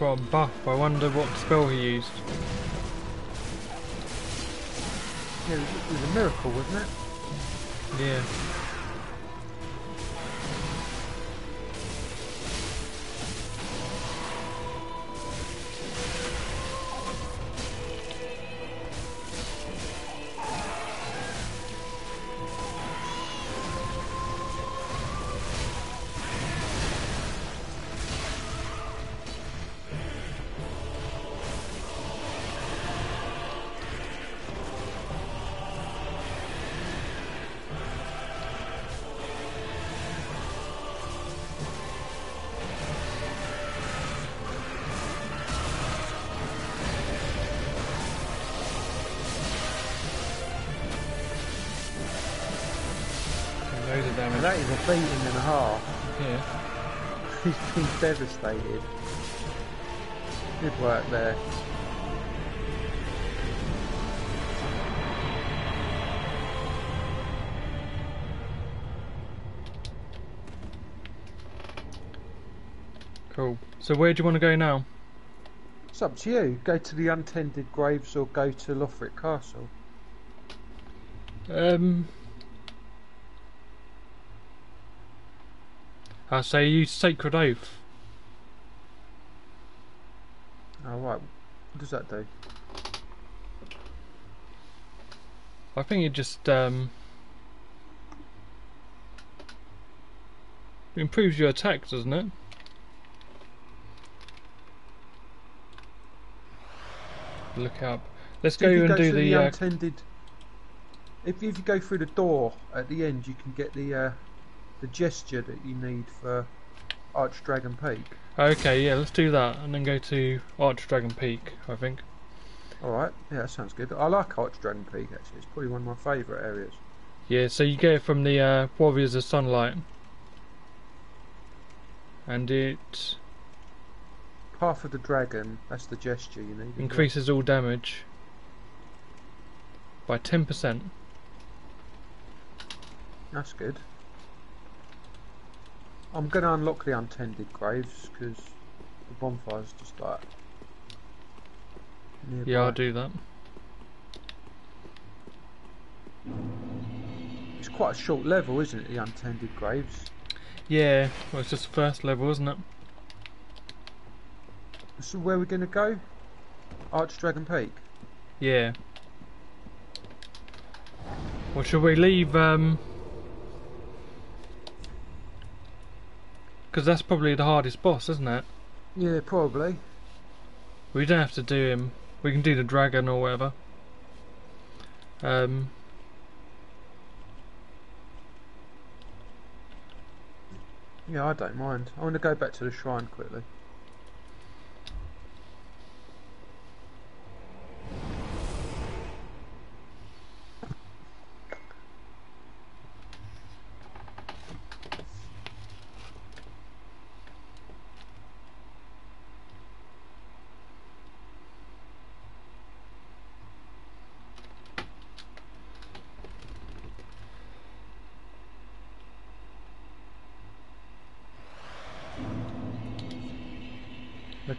Got a buff. I wonder what spell he used. Yeah, it was, it was a miracle, wasn't it? Yeah. That is a beating and a half. Yeah. He's been devastated. Good work there. Cool. So where do you want to go now? It's up to you. Go to the untended graves or go to Lothric Castle. Um. I say use Sacred Oath. Oh, right. What does that do? I think it just um improves your attack, doesn't it? Look up. Let's So go you and go do through the. Uh, untended. If, if you go through the door at the end, you can get the uh, the gesture that you need for Arch Dragon Peak. okay, yeah, let's do that, and then go to Arch Dragon Peak. I think. All right, yeah, that sounds good. I like Arch Dragon Peak actually. It's probably one of my favourite areas. Yeah, so you get it from the uh, Warriors of Sunlight, and it Path of the Dragon. That's the gesture you need. increases all damage by ten percent. That's good. I'm going to unlock the untended graves because the bonfire's just like. Nearby. Yeah, I'll do that. It's quite a short level, isn't it? The untended graves. Yeah, well, it's just the first level, isn't it? So where are we going to go? Archdragon Peak. Yeah. Well, should we leave, um... Because that's probably the hardest boss, isn't it? Yeah, probably. We don't have to do him. We can do the dragon or whatever. Um... Yeah, I don't mind. I want to go back to the shrine quickly.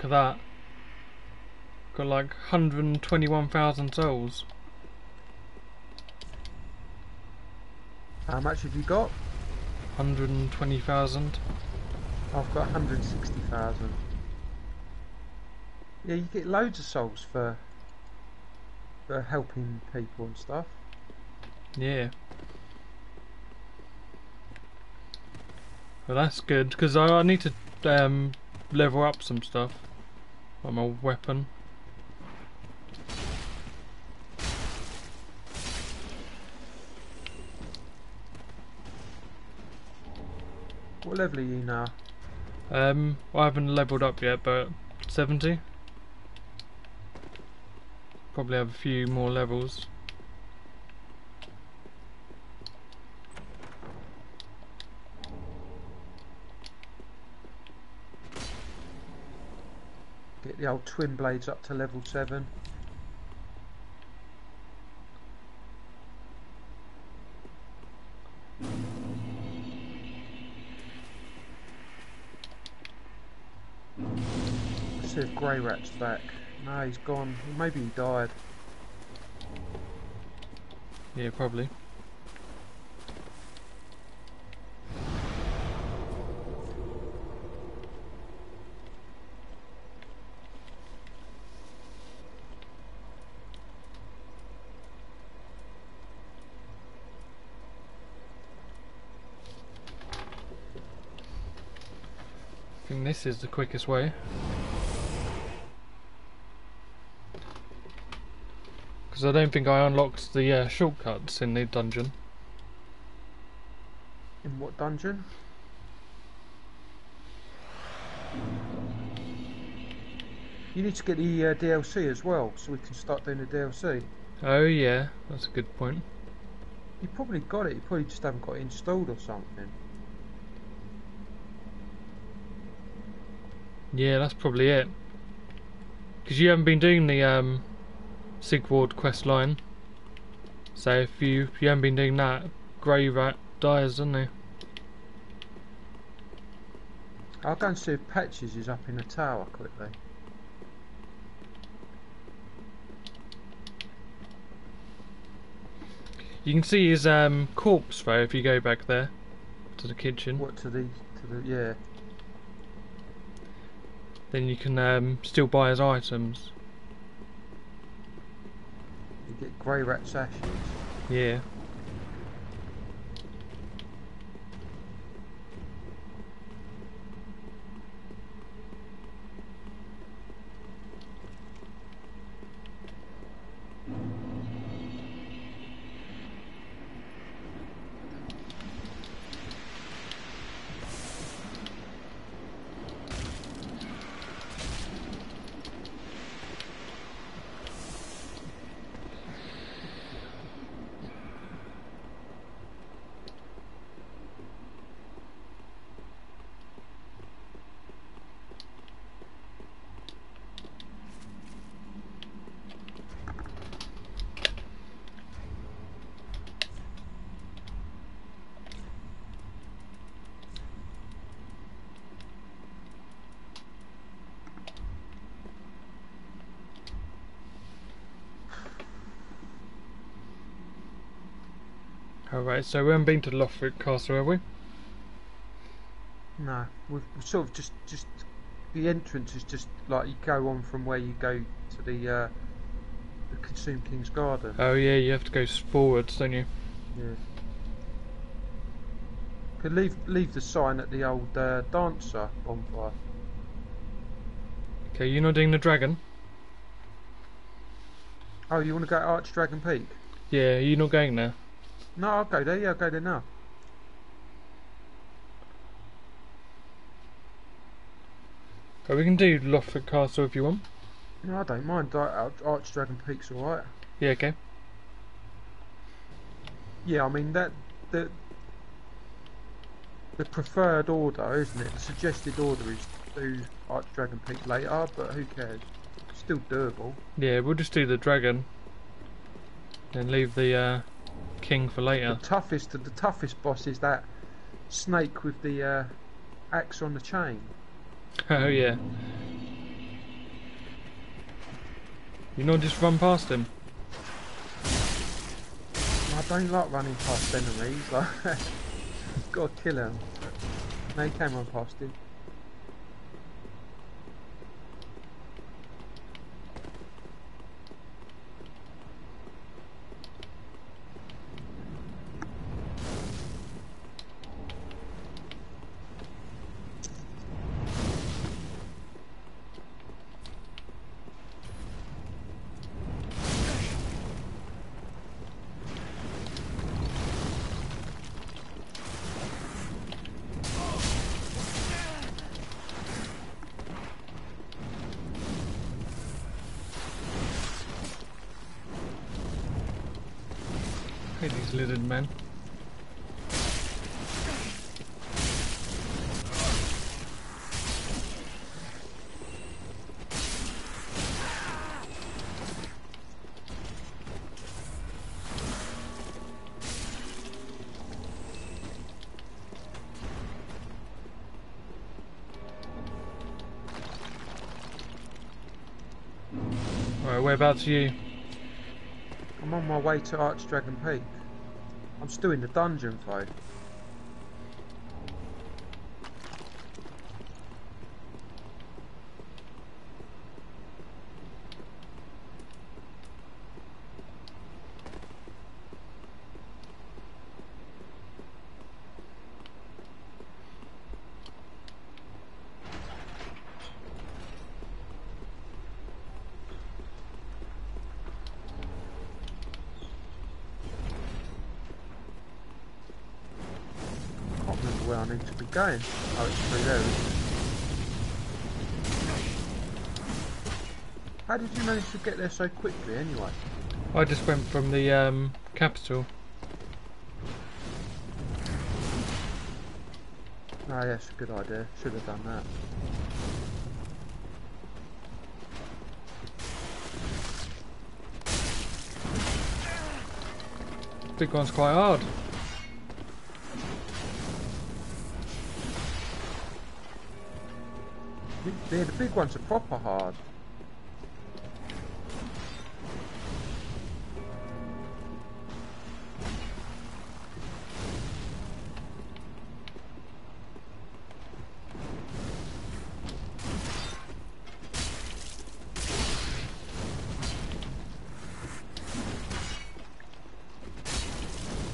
That. Got like 121,000 souls. How much have you got? 120,000. I've got 160,000. Yeah, you get loads of souls for for helping people and stuff. Yeah. Well, that's good because I, I need to um, level up some stuff. Like my weapon. What level are you now? Um, I haven't leveled up yet, but 70. Probably have a few more levels. Get the old twin blades up to level 7. Let's see if Greirat's back. No, he's gone. Maybe he died. Yeah, probably. This is the quickest way. Because I don't think I unlocked the uh, shortcuts in the dungeon. In what dungeon? You need to get the uh, DLC as well, so we can start doing the DLC. Oh yeah, that's a good point. You probably got it, you probably just haven't got it installed or something. Yeah, that's probably it. Because you haven't been doing the um, Siegward quest line. So if you if you haven't been doing that, Greirat dies, doesn't he? I'll go and see if Patches is up in the tower quickly. You can see his um, corpse though if you go back there to the kitchen. What to the to the yeah. Then you can um, still buy his items. You get Greirat ashes. Yeah. Alright, so we haven't been to Lothric Castle, have we? No, we've sort of just just the entrance is just like you go on from where you go to the uh, the Consume King's Garden. Oh yeah, you have to go forwards, don't you? Yeah. Could leave leave the sign at the old uh, dancer bonfire. Okay, you're not doing the dragon. Oh, you want to go Arch Dragon Peak? Yeah, you're not going there. No, I'll go there. Yeah, I'll go there now. Oh, we can do Lothric Castle if you want. No, I don't mind. Arch, Arch Dragon Peak's all right. Yeah, okay. Yeah, I mean that the the preferred order, isn't it? The suggested order is to do Arch Dragon Peak later, but who cares? Still doable. Yeah, we'll just do the dragon. Then leave the uh, king for later. The toughest, the toughest boss is that snake with the uh, axe on the chain. Oh yeah. You know, just run past him. I don't like running past enemies. Like, gotta kill him. They came run past him. Lizard men. Alright, whereabouts are you? I'm on my way to Arch Dragon Peak. I'm still in the dungeon though. can't remember where I need to be going. Oh, it's through there. isn't it? How did you manage to get there so quickly anyway? I just went from the um, capital. Oh yes, good idea. Should have done that. Big one's quite hard. Yeah, the big ones are proper hard.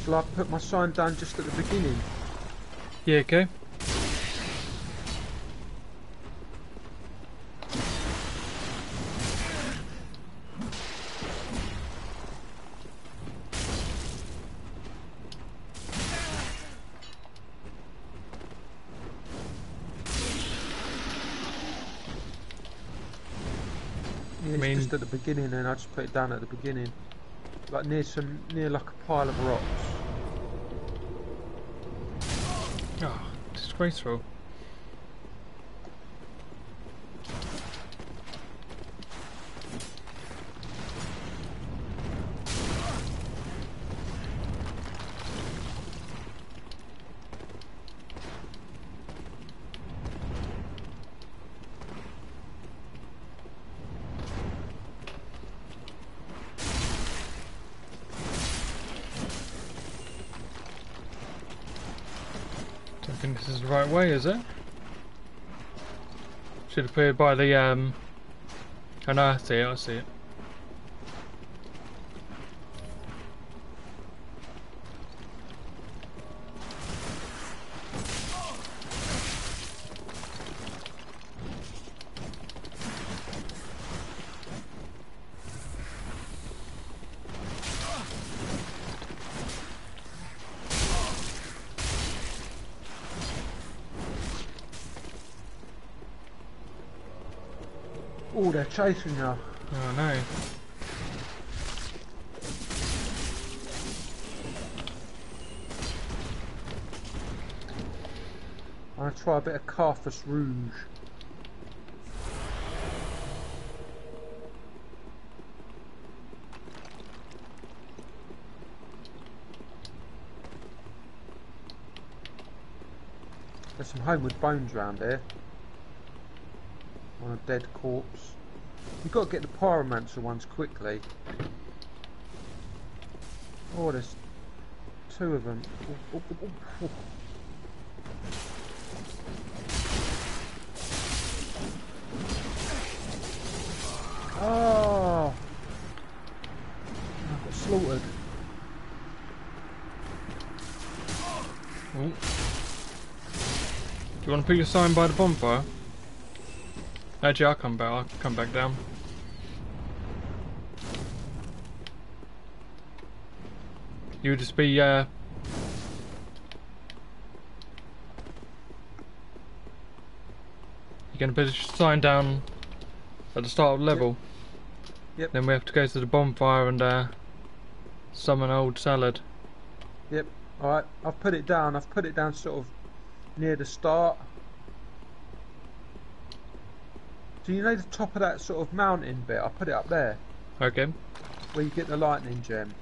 Shall I put my sign down just at the beginning? Yeah, okay. Beginning, and I just put it down at the beginning, like near some near like a pile of rocks. Oh, disgraceful. Don't think this is the right way, is it? Should it by the um, Oh no, I see it, I see it. Oh, they're chasing you. Oh no. I'm gonna try a bit of Carthus Rouge. There's some homeward bones round here. On a dead corpse. You've got to get the pyromancer ones quickly. Oh, there's two of them. Oh, oh, oh, oh, oh. Oh! I got slaughtered. Oh. Do you want to put your sign by the bonfire? Actually, I'll come back. I'll come back down. You would just be uh. You're gonna put a sign down at the start of the level. Yep. Then we have to go to the bonfire and uh, summon old salad. Yep. Alright, I've put it down. I've put it down sort of near the start. Do you know the top of that sort of mountain bit? I put it up there, Okay. where you get the lightning gem.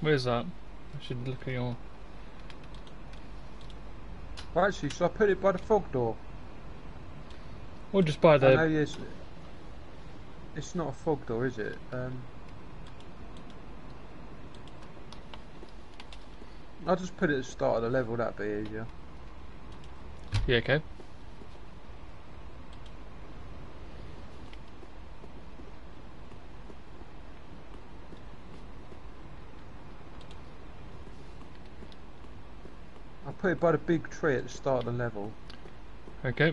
Where's that? I should look at your. Well, actually, so I put it by the fog door. Or just by the... I know, yes. It's not a fog door, is it? Um, I'll just put it at the start of the level, that'd be easier. Yeah, okay. Put it by the big tree at the start of the level. Okay.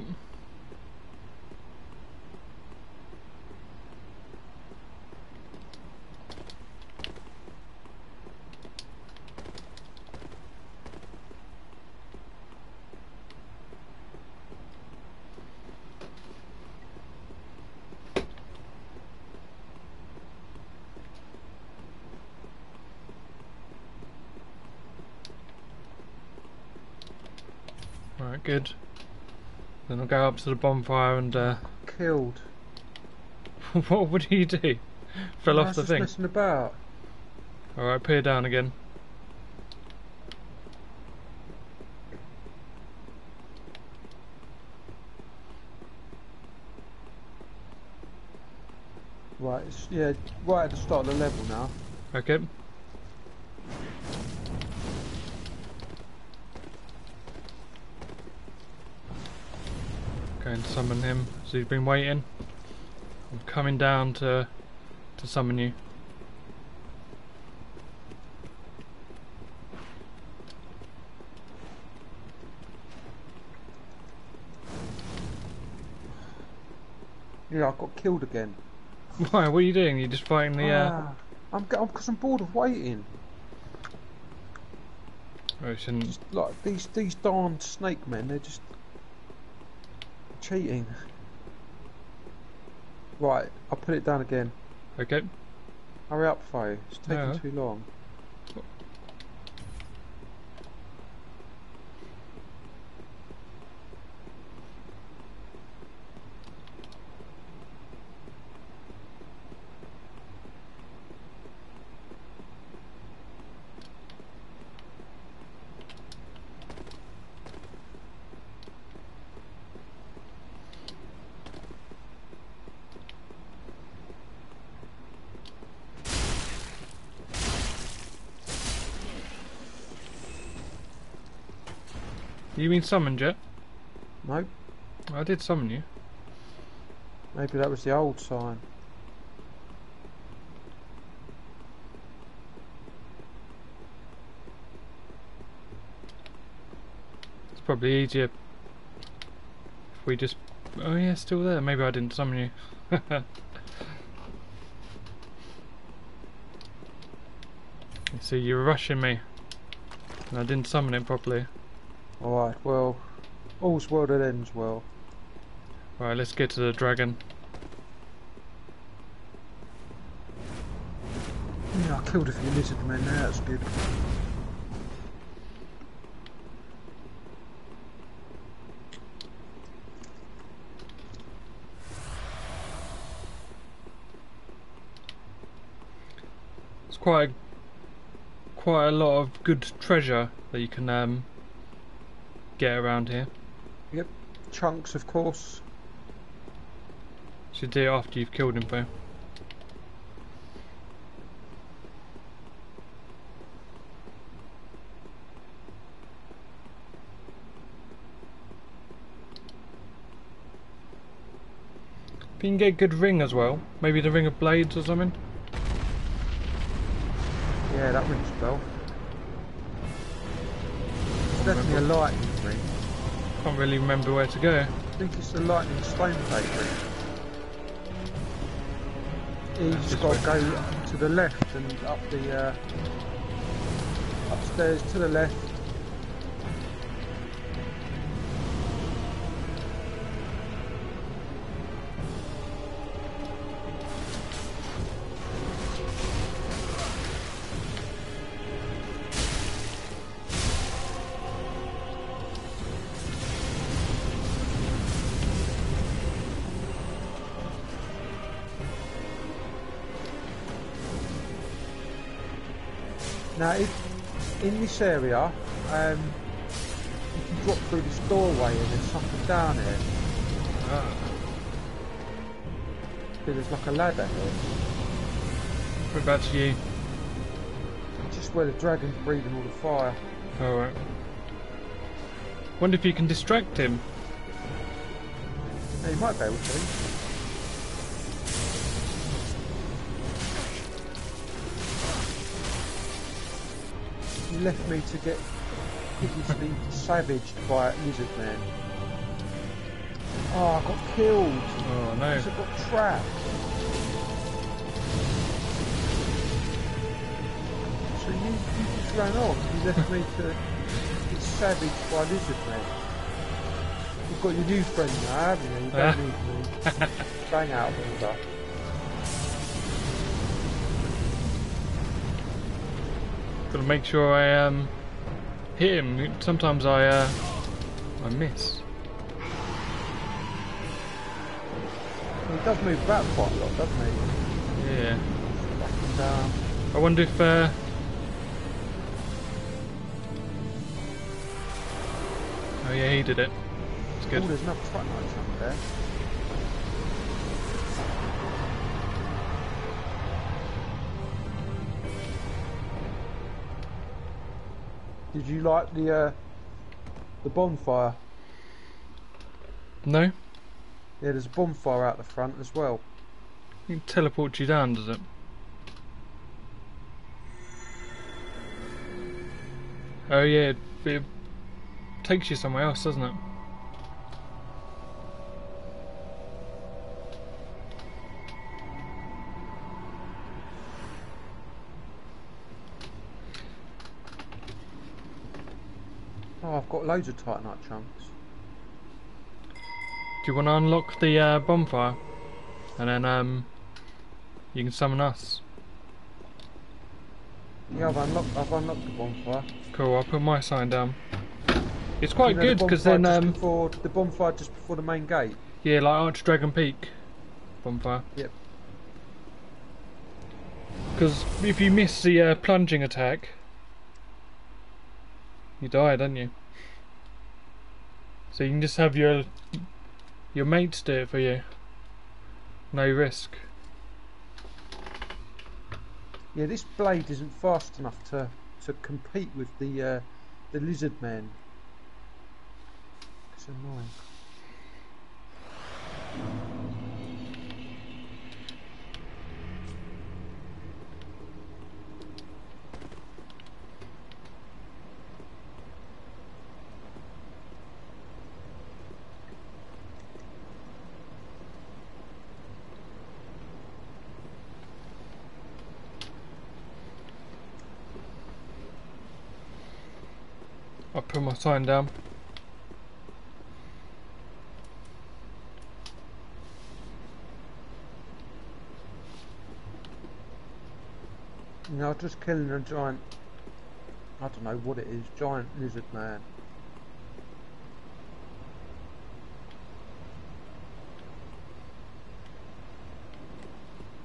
Then I'll go up to the bonfire and uh Killed. what would he do? Fell off the thing. messing about. Alright, peer down again. Right, it's, yeah, right at the start of the level now. Okay. To summon him, so he's been waiting. I'm coming down to to summon you. Yeah, I got killed again. Why? What are you doing? You're just fighting the. Uh... Ah, I'm because I'm bored of waiting. Oh, shouldn't. Just like these these darn snake men, they're just cheating. Right, I'll put it down again. Okay. Hurry up, Faye. It's taking Yeah. too long. Been summoned yet? Nope. I did summon you. Maybe that was the old sign. It's probably easier if we just. Oh yeah, still there. Maybe I didn't summon you. see, you were rushing me, and I didn't summon it properly. Alright, well, all's well that ends well. Right, let's get to the dragon. Yeah, I killed a few lizard men there, that's good. It's quite a, quite a lot of good treasure that you can um, get around here. Yep, chunks, of course. Should do it after you've killed him, though. If you can get a good ring as well, maybe the ring of blades or something. Yeah, that rings a bell. It's definitely a ring. Can't really remember where to go. I think it's the lightning stone plate ring. You That's just got to go to the left and up the uh, upstairs to the left. This area, um, you can drop through this doorway and there's something down here. Ah, Yeah, There's like a ladder here. whereabouts are you? Just where the dragon's breathing all the fire. Alright. Wonder if you can distract him. Now, you might be able to. Left me to get hideously savaged by a lizard man. Oh, I got killed. Oh no. I got trapped. So you, you just ran off. You left me to get savaged by a lizard man. You've got your new friend now, haven't you? You don't need me. Bang out order. Gotta make sure I um hit him. Sometimes I uh I miss. He does move about quite a lot, doesn't he? Yeah. And down. I wonder if uh Oh yeah, he did it. It's Oh, good. there's another truck lights up there. Did you like the uh, the bonfire? No? Yeah, there's a bonfire out the front as well. It teleports you down, does it? Oh yeah, it, it takes you somewhere else, doesn't it? Oh, I've got loads of titanite chunks. Do you want to unlock the uh, bonfire? And then um, you can summon us. Yeah, I've unlocked. I've unlocked the bonfire. Cool, I'll put my sign down. It's You quite know good because bonfire then, um, before the bonfire just before the main gate. yeah, like Archdragon Peak bonfire. Yep. Because if you miss the uh, plunging attack, you die, don't you? So you can just have your your mates do it for you. No risk. Yeah, this blade isn't fast enough to to compete with the uh, the lizard man. It's annoying. Put my sign down. You know, just killing a giant. I don't know what it is. Giant lizard man.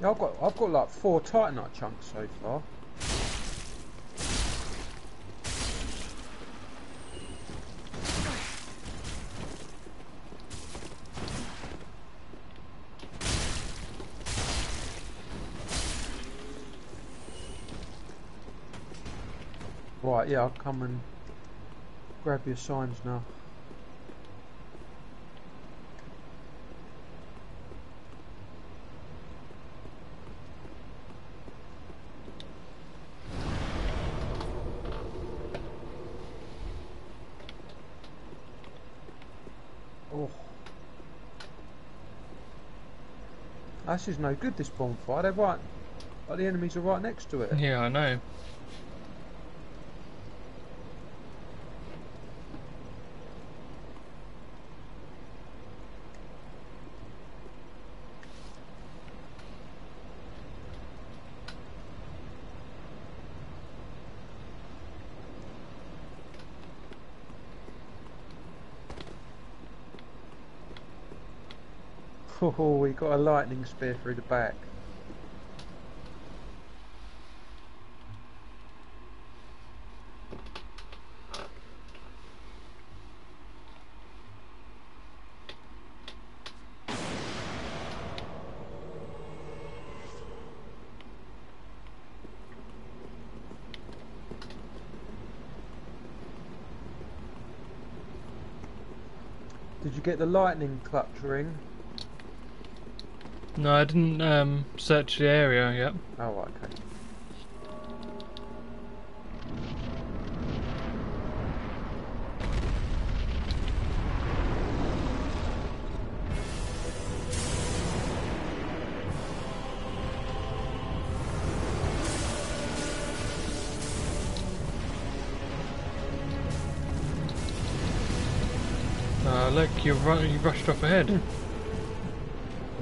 Yeah, I've got I've got like four titanite chunks so far. Yeah, I'll come and grab your signs now. Oh. This is no good, this bonfire. They're right. Like the enemies are right next to it. Yeah, I know. Oh, we got a lightning spear through the back. Did you get the lightning clutch ring? No, I didn't um, search the area yet. Oh, right, okay. Uh, look, you ru- you rushed off ahead.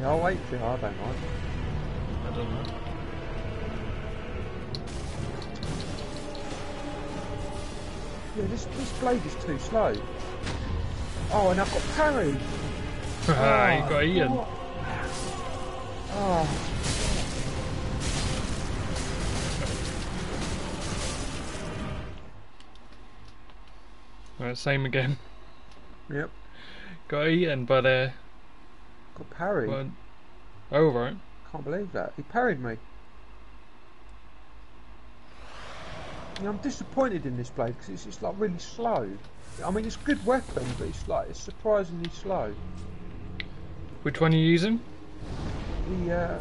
I'll wait for you. I don't mind. I don't know. Yeah, this, this blade is too slow. Oh, and I've got parry. Ah, you got Ian. what? Oh, Right, same again. yep. Got eaten by the. Got parry. Well, oh right. Can't believe that. He parried me. Yeah, I'm disappointed in this blade because it's just like really slow. I mean, it's a good weapon, but it's like it's surprisingly slow. Which one are you using? The uh,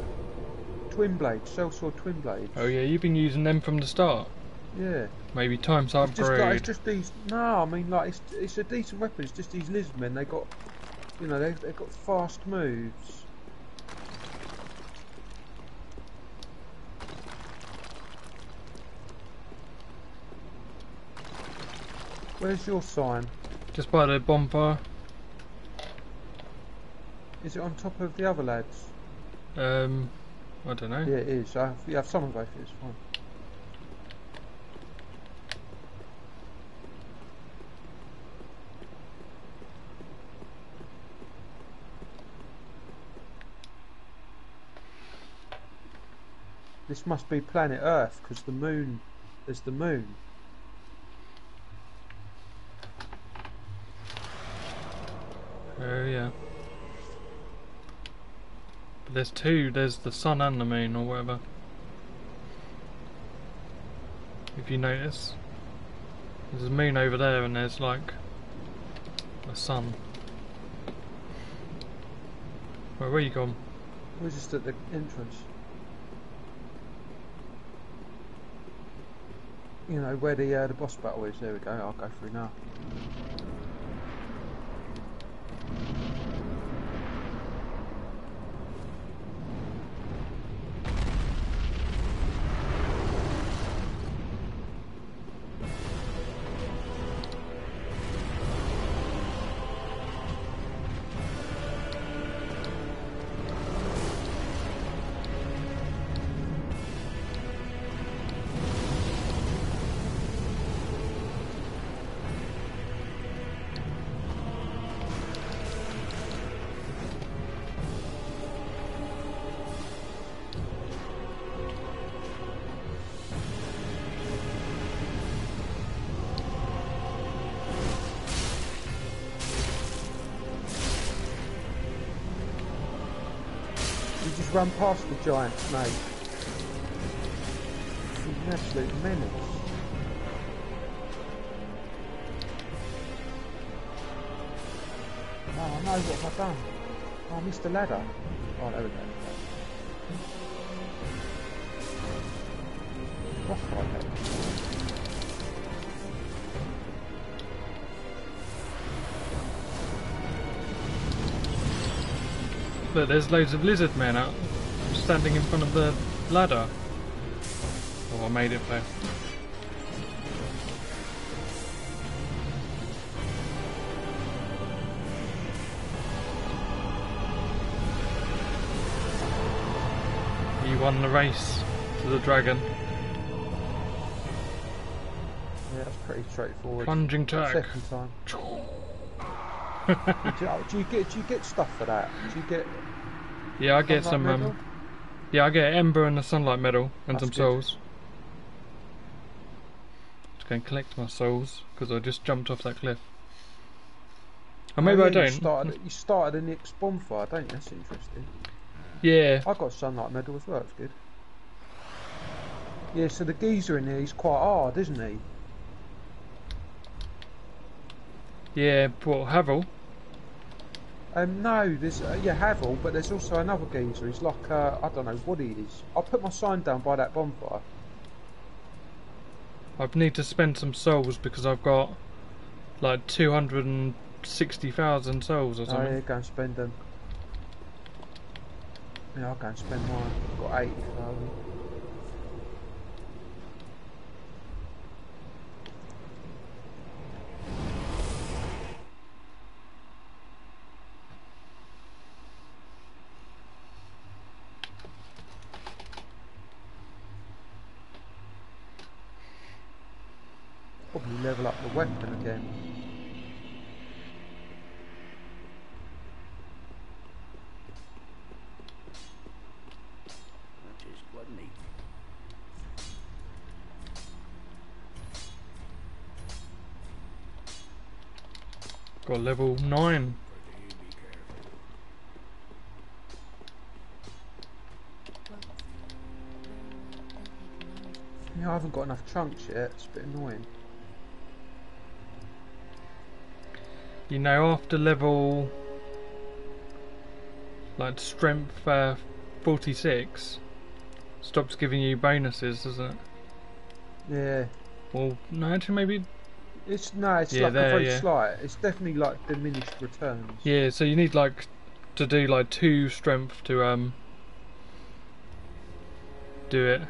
twin blade, sellsword twin blade. Oh yeah, you've been using them from the start. Yeah. Maybe times to It's just, like, it's just these. No, I mean, like it's it's a decent weapon. It's just these lizard men. They got, you know, they they got fast moves. Where's your sign? Just by the bonfire. Is it on top of the other lads? Um, I don't know. Yeah, it is. I have, you have some of both. It's fine. This must be planet Earth because the moon. is the moon. Oh yeah. But there's two. There's the sun and the moon, or whatever. If you notice, there's a moon over there, and there's like a sun. Where where you gone? We're just at the entrance. You know where the uh, the boss battle is. There we go. I'll go through now. Run past the giant snake. He's an absolute menace. Ah, oh no, what have I done? Ah, oh, I missed the ladder. Oh, there we go. Rock like Look, there's loads of lizard men out standing in front of the ladder. Oh, I made it there. You won the race to the dragon. Yeah, that's pretty straightforward. Plunging attack. Second time. Do, you, do you get do you get stuff for that? Do you get Yeah, I get some. medal? Um, yeah, I get Ember and a Sunlight Medal and That's some good. souls. Just going to collect my souls because I just jumped off that cliff. Or maybe Oh, I yeah, You don't. You started, you started a Nick's bonfire, don't you? That's interesting. Yeah, I got Sunlight Medal as well, it's good. Yeah, so the geezer in there, he's quite hard, isn't he? yeah. What Havel? Um, no, there's, uh, yeah, Havel, but there's also another geezer. He's like, uh, I don't know what he is. I'll put my sign down by that bonfire. I need to spend some souls because I've got like two hundred and sixty thousand souls or something. Oh, yeah, go and spend them. Yeah, I'll go and spend mine. I've got 80,000. Probably level up the weapon again. That is quite neat. Got level nine. Yeah, I haven't got enough chunks yet. It's a bit annoying. You know, after level like strength uh, forty six, stops giving you bonuses, doesn't it? Yeah. Well, no, actually, maybe. It's no, it's Yeah, like there, a very yeah. slight. It's definitely like diminished returns. Yeah, so you need like to do like two strength to um do it.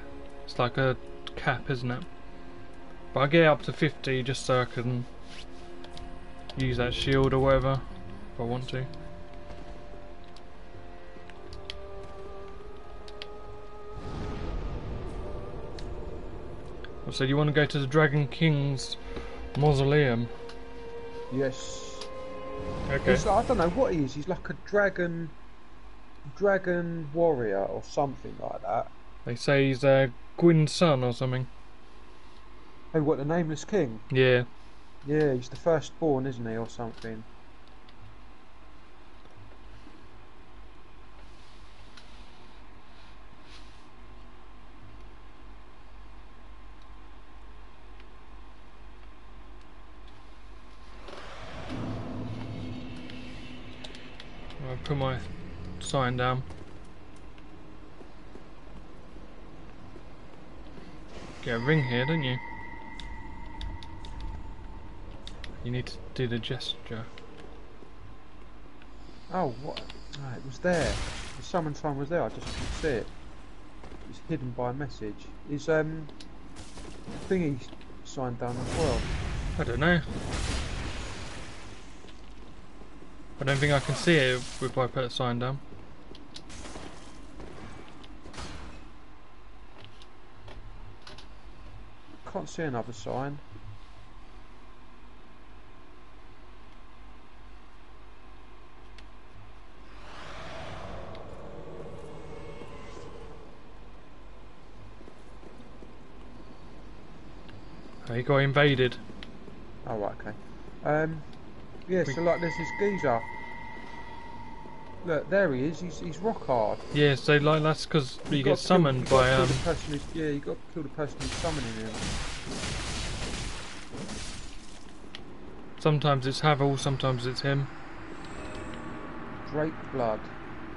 It's like a cap, isn't it? But I get up to fifty just so I can use that shield or whatever if I want to. So you want to go to the Dragon King's mausoleum? Yes. Okay. He's I don't know what he is. He's like a dragon, dragon warrior or something like that. They say he's uh, Gwyn's son or something. Oh, what the nameless king? Yeah. Yeah, he's the firstborn, isn't he, or something? I'll put my sign down. Get a ring here, don't you? You need to do the gesture. Oh, what? No, it was there. The summon sign was there. I just couldn't see it. It's hidden by a message. Is um thingy signed down as well? I don't know. I don't think I can see it if I put a sign down. Can't see another sign. He got invaded. Oh okay. Um, yeah. So like, there's this geezer. Look, there he is. He's he's rock hard. Yeah, so like that's because you You've get kill- summoned you've by um. person who's, yeah, you got to kill the person who's summoning him. Sometimes it's Havel, sometimes it's him. Drake Blood.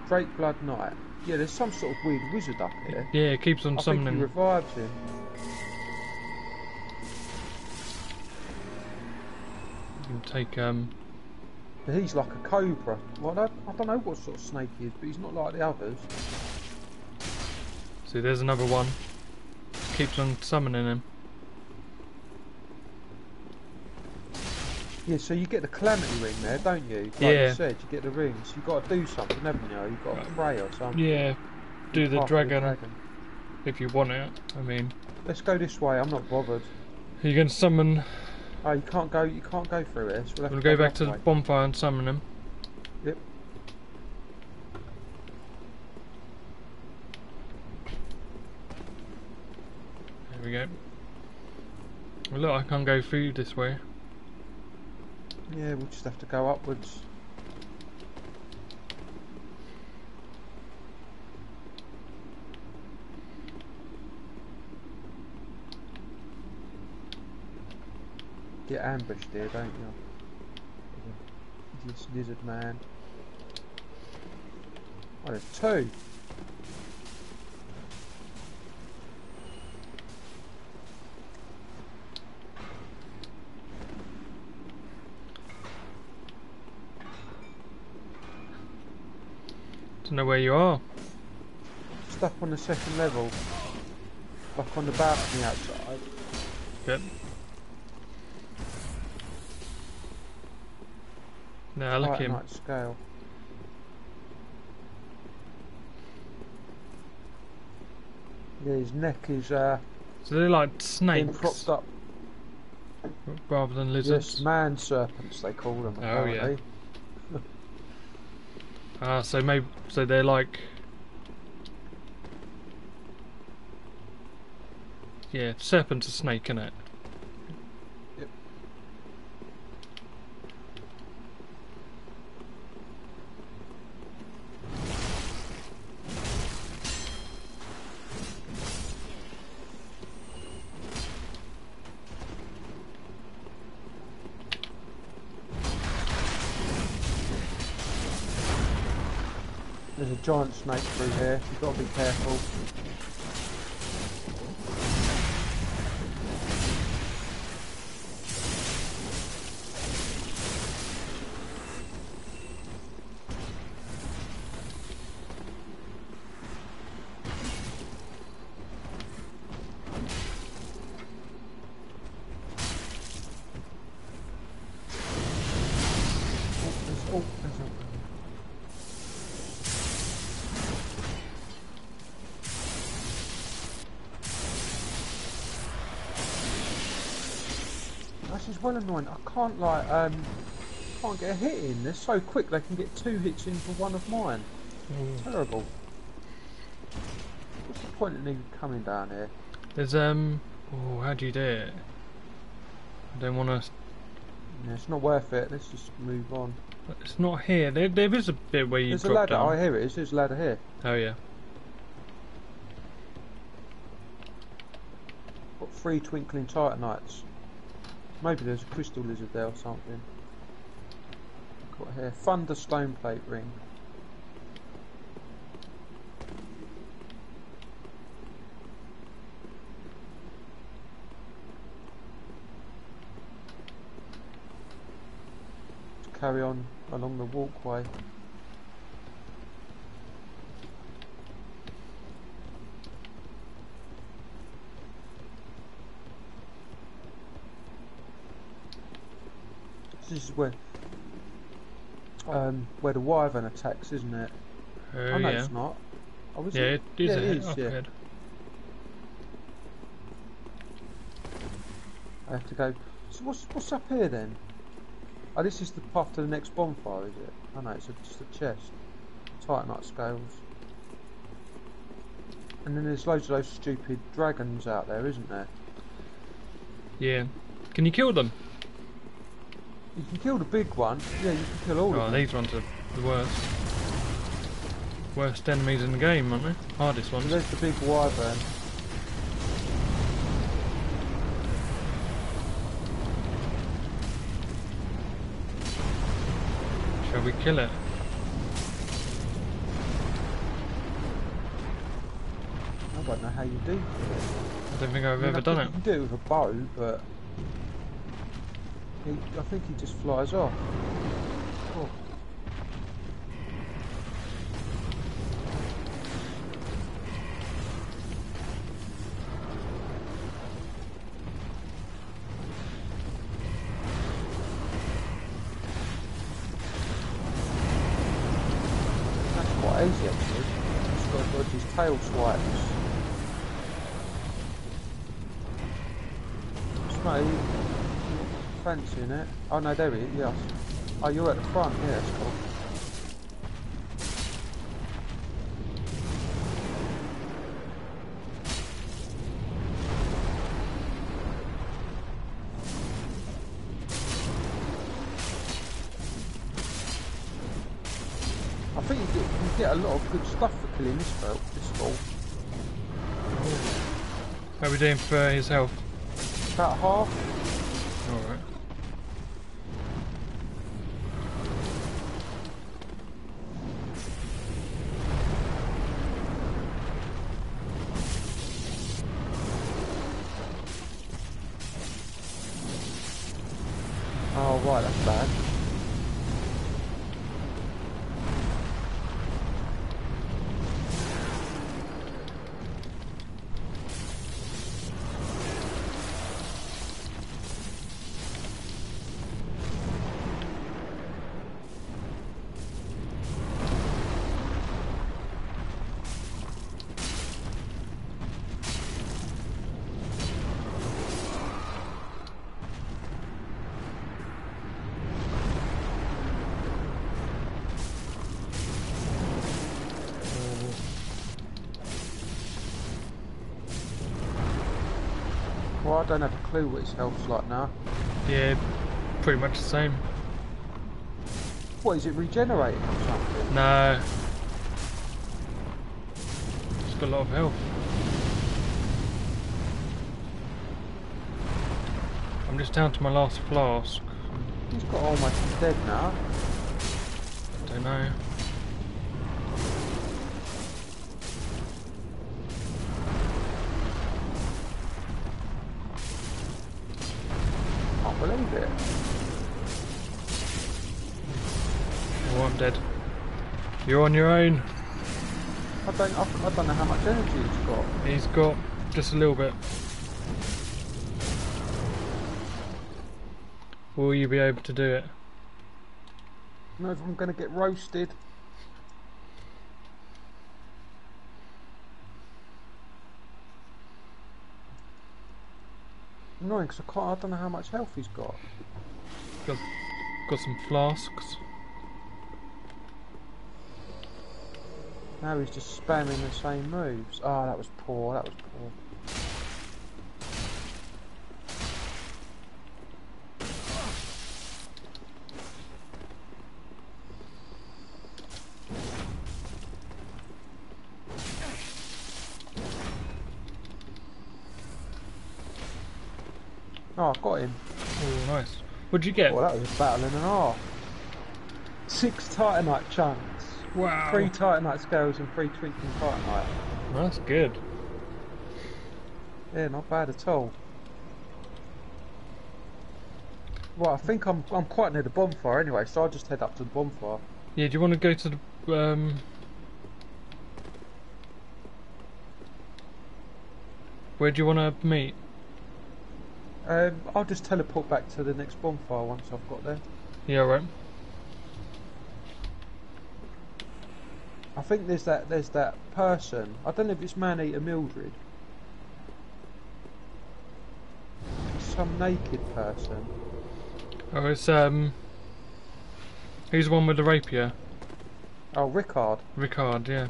Drake Blood Knight. Yeah, there's some sort of weird wizard up here. Yeah, it keeps on I think he revives him. You can take um. But he's like a cobra. Well, I, I don't know what sort of snake he is, but he's not like the others. See, there's another one. Keeps on summoning him. Yeah, so you get the calamity ring there, don't you? Like Yeah. you said, you get the ring. So you've got to do something, haven't you? You've got to pray or something. Yeah, do the After dragon if you want it. I mean, Let's go this way. I'm not bothered. you can summon. Oh, you can't go. You can't go through this. We'll, have We'll to go back to the way. bonfire and summon him. Yep. There we go. Well, look, I can't go through this way. Yeah, we'll just have to go upwards. Get ambushed here, don't you? This lizard man. Oh, there's two. Don't know where you are. Up on the second level. Back on the balcony outside. Good. Now look Quite a him. nice scale. Yeah, his neck is uh, So they're like snakes propped up. rather than lizards. Yes, man serpents they call them. Oh, yeah. apparently. Ah, so maybe so they're like. Yeah, serpent's a snake, isn't it? Giant snake through here. You've got to be careful. Annoying. I can't like um can't get a hit in. They're so quick they can get two hits in for one of mine. Terrible. What's the point in even coming down here? There's um. Oh, how do you do it? I don't want to. It's not worth it. Let's just move on. It's not here. There, there is a bit where you There's a ladder. down. Oh, here it is. There's a ladder here. Oh yeah. Got three twinkling titanites. Maybe there's a crystal lizard there or something. Got here, thunder stone plate ring. Carry on along the walkway. This is where um, where the wyvern attacks, isn't it? Oh oh no, yeah. it's not. Oh, is Yeah, it? it is. yeah, it is, off yeah. I have to go. So what's what's up here then? Oh, this is the path to the next bonfire, is it? Oh know it's a, just a chest. Titanite scales. And then there's loads of those stupid dragons out there, isn't there? Yeah. Can you kill them? You can kill the big one. Yeah, you can kill all Oh, of them. these ones are the worst. Worst enemies in the game, aren't they? Hardest ones. there's the big wyvern. Shall we kill it? I don't know how you do. I don't think I've I mean, ever I done it. You do it with a bow, but he, I think he just flies off. Fancying it. Oh no, there he is, yes. Oh, you're at the front, yeah, that's cool. I think you get, you get a lot of good stuff for killing this belt, this ball. How are we doing for his health? About half. Clue what his health's like now. Yeah, pretty much the same. What is it regenerating or something? No. It's got a lot of health. I'm just down to my last flask. He's got almost dead now. I don't know. Can't believe it. Oh, I'm dead. You're on your own. I don't. I, I don't know how much energy he's got. He's got just a little bit. Will you be able to do it? know if I'm going to get roasted. Annoying because I can't. I don't know how much health he's got. Got, got some flasks. Now he's just spamming the same moves. Oh, that was poor. That was poor. Oh, I got him. Oh, nice. What'd you get? Well, that was a battle and a half. Six Titanite chunks. Wow. Three Titanite scales and three twinkling Titanite. That's good. Yeah, not bad at all. Well, I think I'm I'm quite near the bonfire anyway, so I'll just head up to the bonfire. Yeah, do you want to go to the um? Where do you want to meet? Um, I'll just teleport back to the next bonfire once I've got there. Yeah, right. I think there's that there's that person. I don't know if it's Man Eater Mildred. Some naked person. Oh, it's um. Who's the one with the rapier? Oh, Ricard. Ricard, yeah.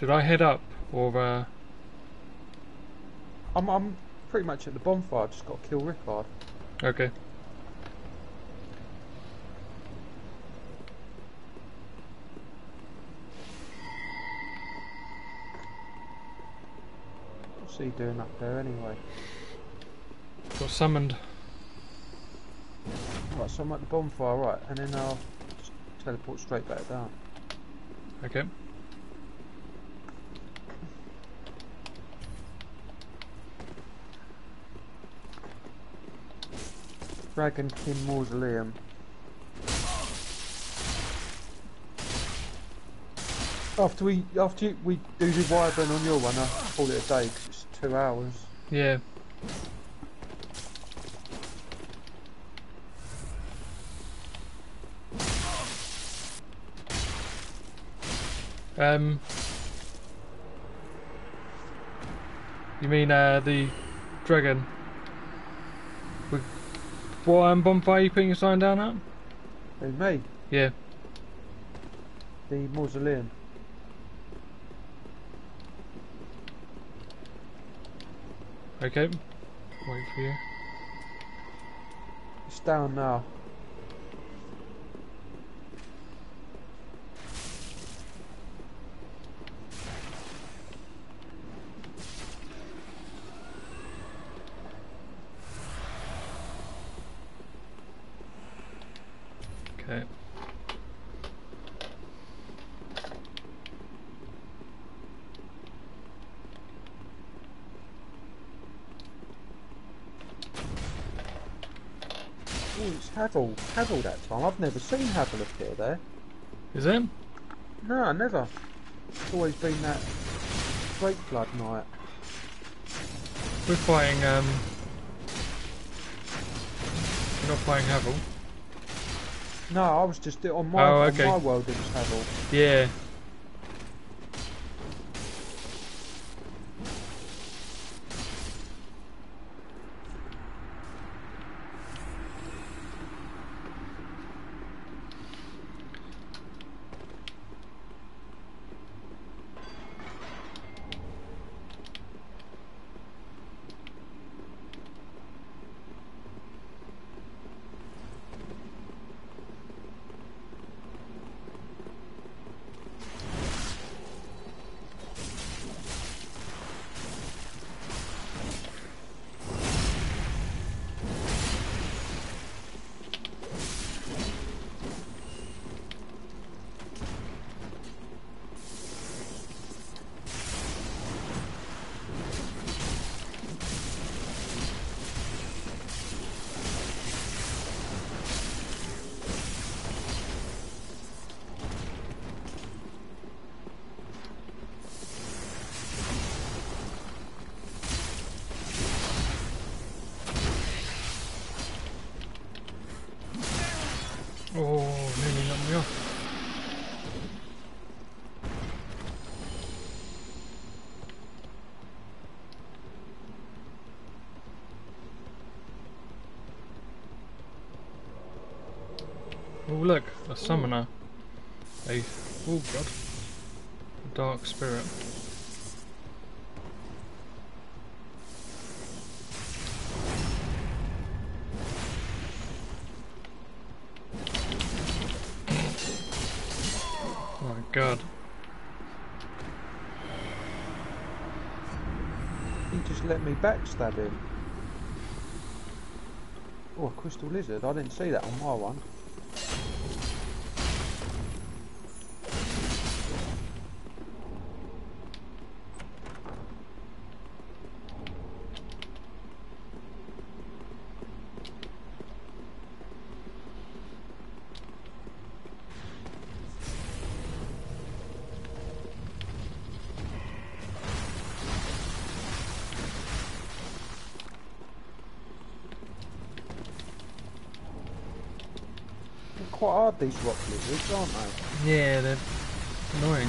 Should I head up or uh? I'm I'm pretty much at the bonfire. Just got to kill Rickard. Okay. What's he doing up there anyway? Got summoned. Right, so I'm at the bonfire, right, and then I'll just teleport straight back down. Okay. Dragon King Mausoleum. After we after we do the Wyvern on your one, I call it a day because it's two hours. Yeah. Um. You mean uh the dragon? What um, bonfire you putting your sign down at? Who, me? Yeah. The Mausoleum. Okay. Wait for you. It's down now. Okay. Oh, it's Havel. Havel that time. I've never seen Havel appear there. Is it? No, never. It's always been that Drake Blood Knight. We're fighting um. We're not fighting Havel. No, I was just on my Oh, on my world. It was Havel. Yeah. Oh, nearly knocked me off. Oh look, a summoner. A oh god. A dark spirit. Oh my god. He just let me backstab him. Oh, a crystal lizard. I didn't see that on my one. quite hard, these rock lizards, aren't they? Yeah, they're annoying.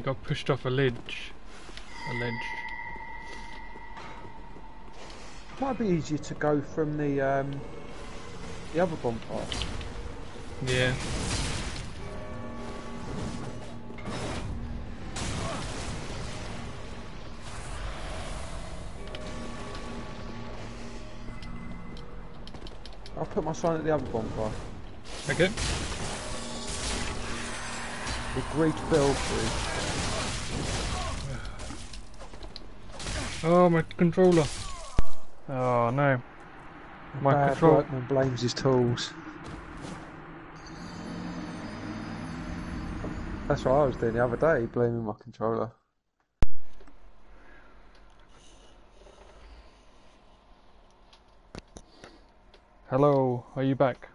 He got pushed off a ledge. A ledge. Might be easier to go from the um, the other bonfire. Yeah. I'll put my sign at the other bonfire. Okay. The Great Belfry. Oh, my controller. Oh no. My Bad control- workman blames his tools. That's what I was doing the other day, blaming my controller. Hello, are you back?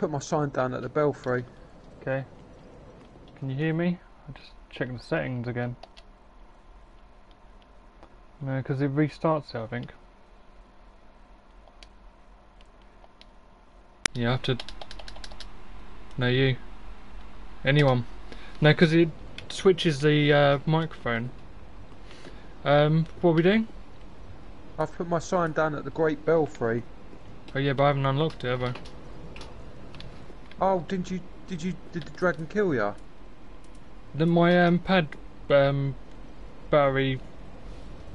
Put my sign down at the belfry. Okay. Can you hear me? I just checked the settings again. No, because it restarts it, I think. You have to. No, you. Anyone. No, because it switches the uh, microphone. Um, what are we doing? I've put my sign down at the Great Belfry. Oh yeah, but I haven't unlocked it, have I? Oh, didn't you? Did you? Did the dragon kill ya? Then my um, pad um, battery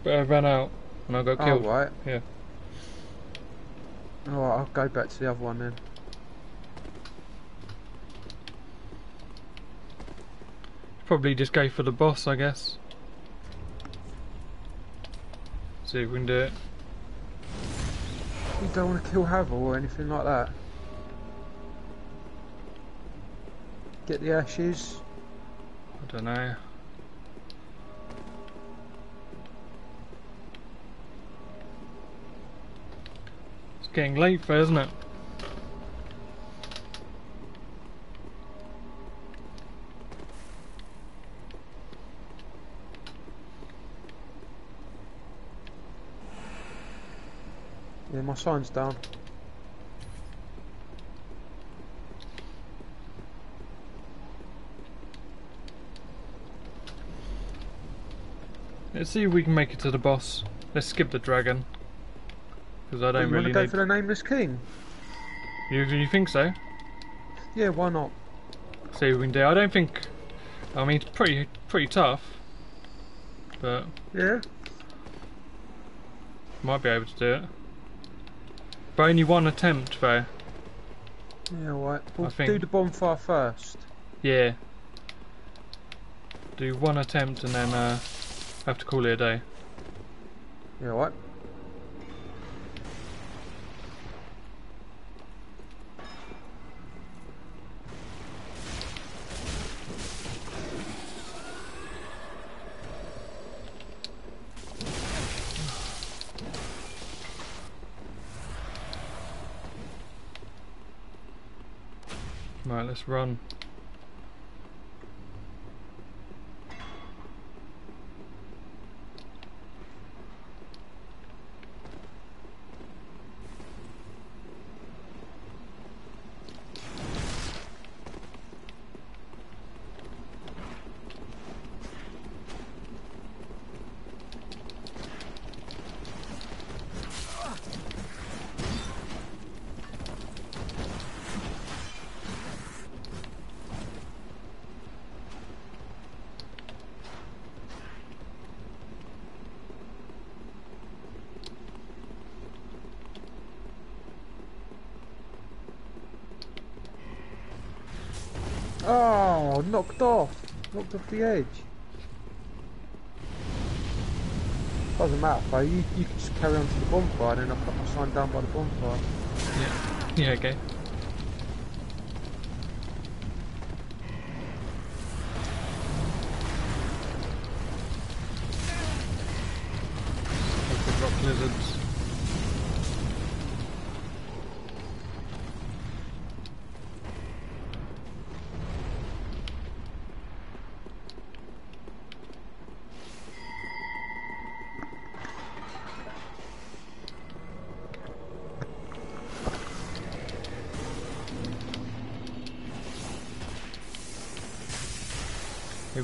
uh, ran out and I got Oh, right. Yeah. Alright, I'll go back to the other one then. Probably just go for the boss, I guess. See if we can do it. You don't want to kill Havel or anything like that. Get the ashes. I don't know. It's getting late though, isn't it? Yeah, my sign's down. Let's see if we can make it to the boss. Let's skip the dragon. Because I don't want really to go need... for the Nameless King? You, you think so? Yeah, why not? See what we can do. I don't think... I mean, it's pretty, pretty tough. But Yeah? might be able to do it. But only one attempt though. Yeah, right. We'll think- do the bonfire first. Yeah. Do one attempt and then uh, have to call it a day. Yeah, what? Right, let's run. Oh, knocked off. Knocked off the edge. Doesn't matter, though. You, you can just carry on to the bonfire, and then I'll put my sign down by the bonfire. Yeah. Yeah, okay.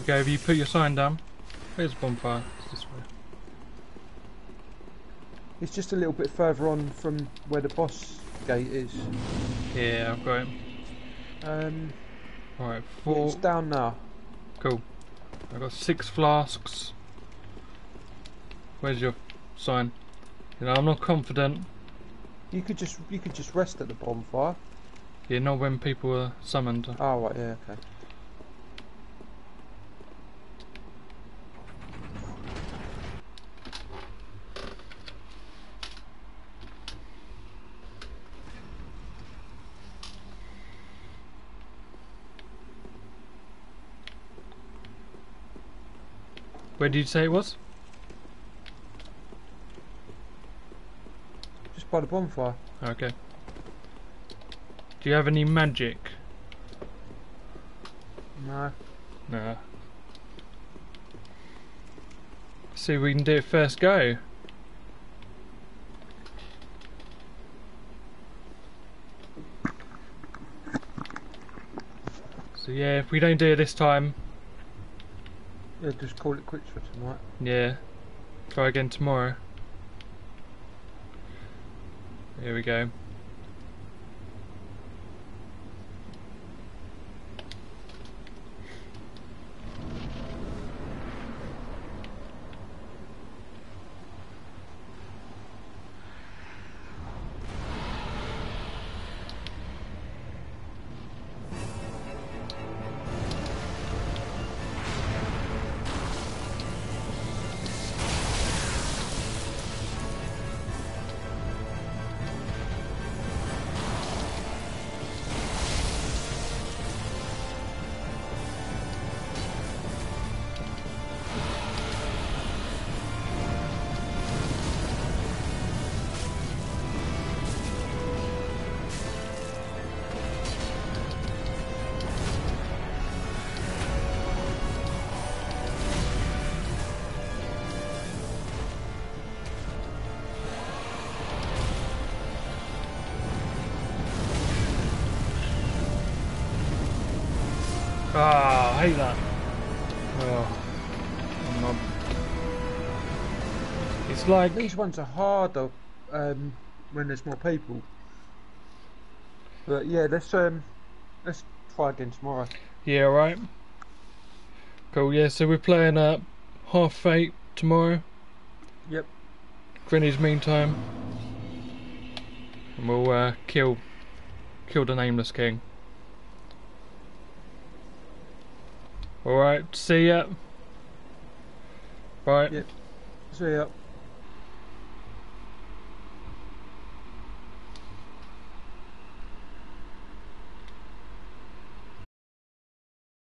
We go, have you put your sign down? Where's the bonfire? It's this way. It's just a little bit further on from where the boss gate is. Yeah, I've got it. Um, Alright, four. it's down now. Cool. I've got six flasks. Where's your sign? You know, I'm not confident. You could just you could just rest at the bonfire. Yeah, not when people are summoned. Oh right, yeah, okay. Where did you say it was? Just by the bonfire. Okay. Do you have any magic? No. No. See if we can do it first go. So yeah, if we don't do it this time, Yeah, just call it quits for tonight. yeah, try again tomorrow. Here we go. Like These ones are harder um, when there's more people. But yeah, let's um, let's try again tomorrow. yeah, right. Cool. Yeah, so we're playing uh, half fate tomorrow. Yep. Greenwich meantime, and we'll uh, kill kill the nameless king. All right. See ya. Bye. Yep. See ya.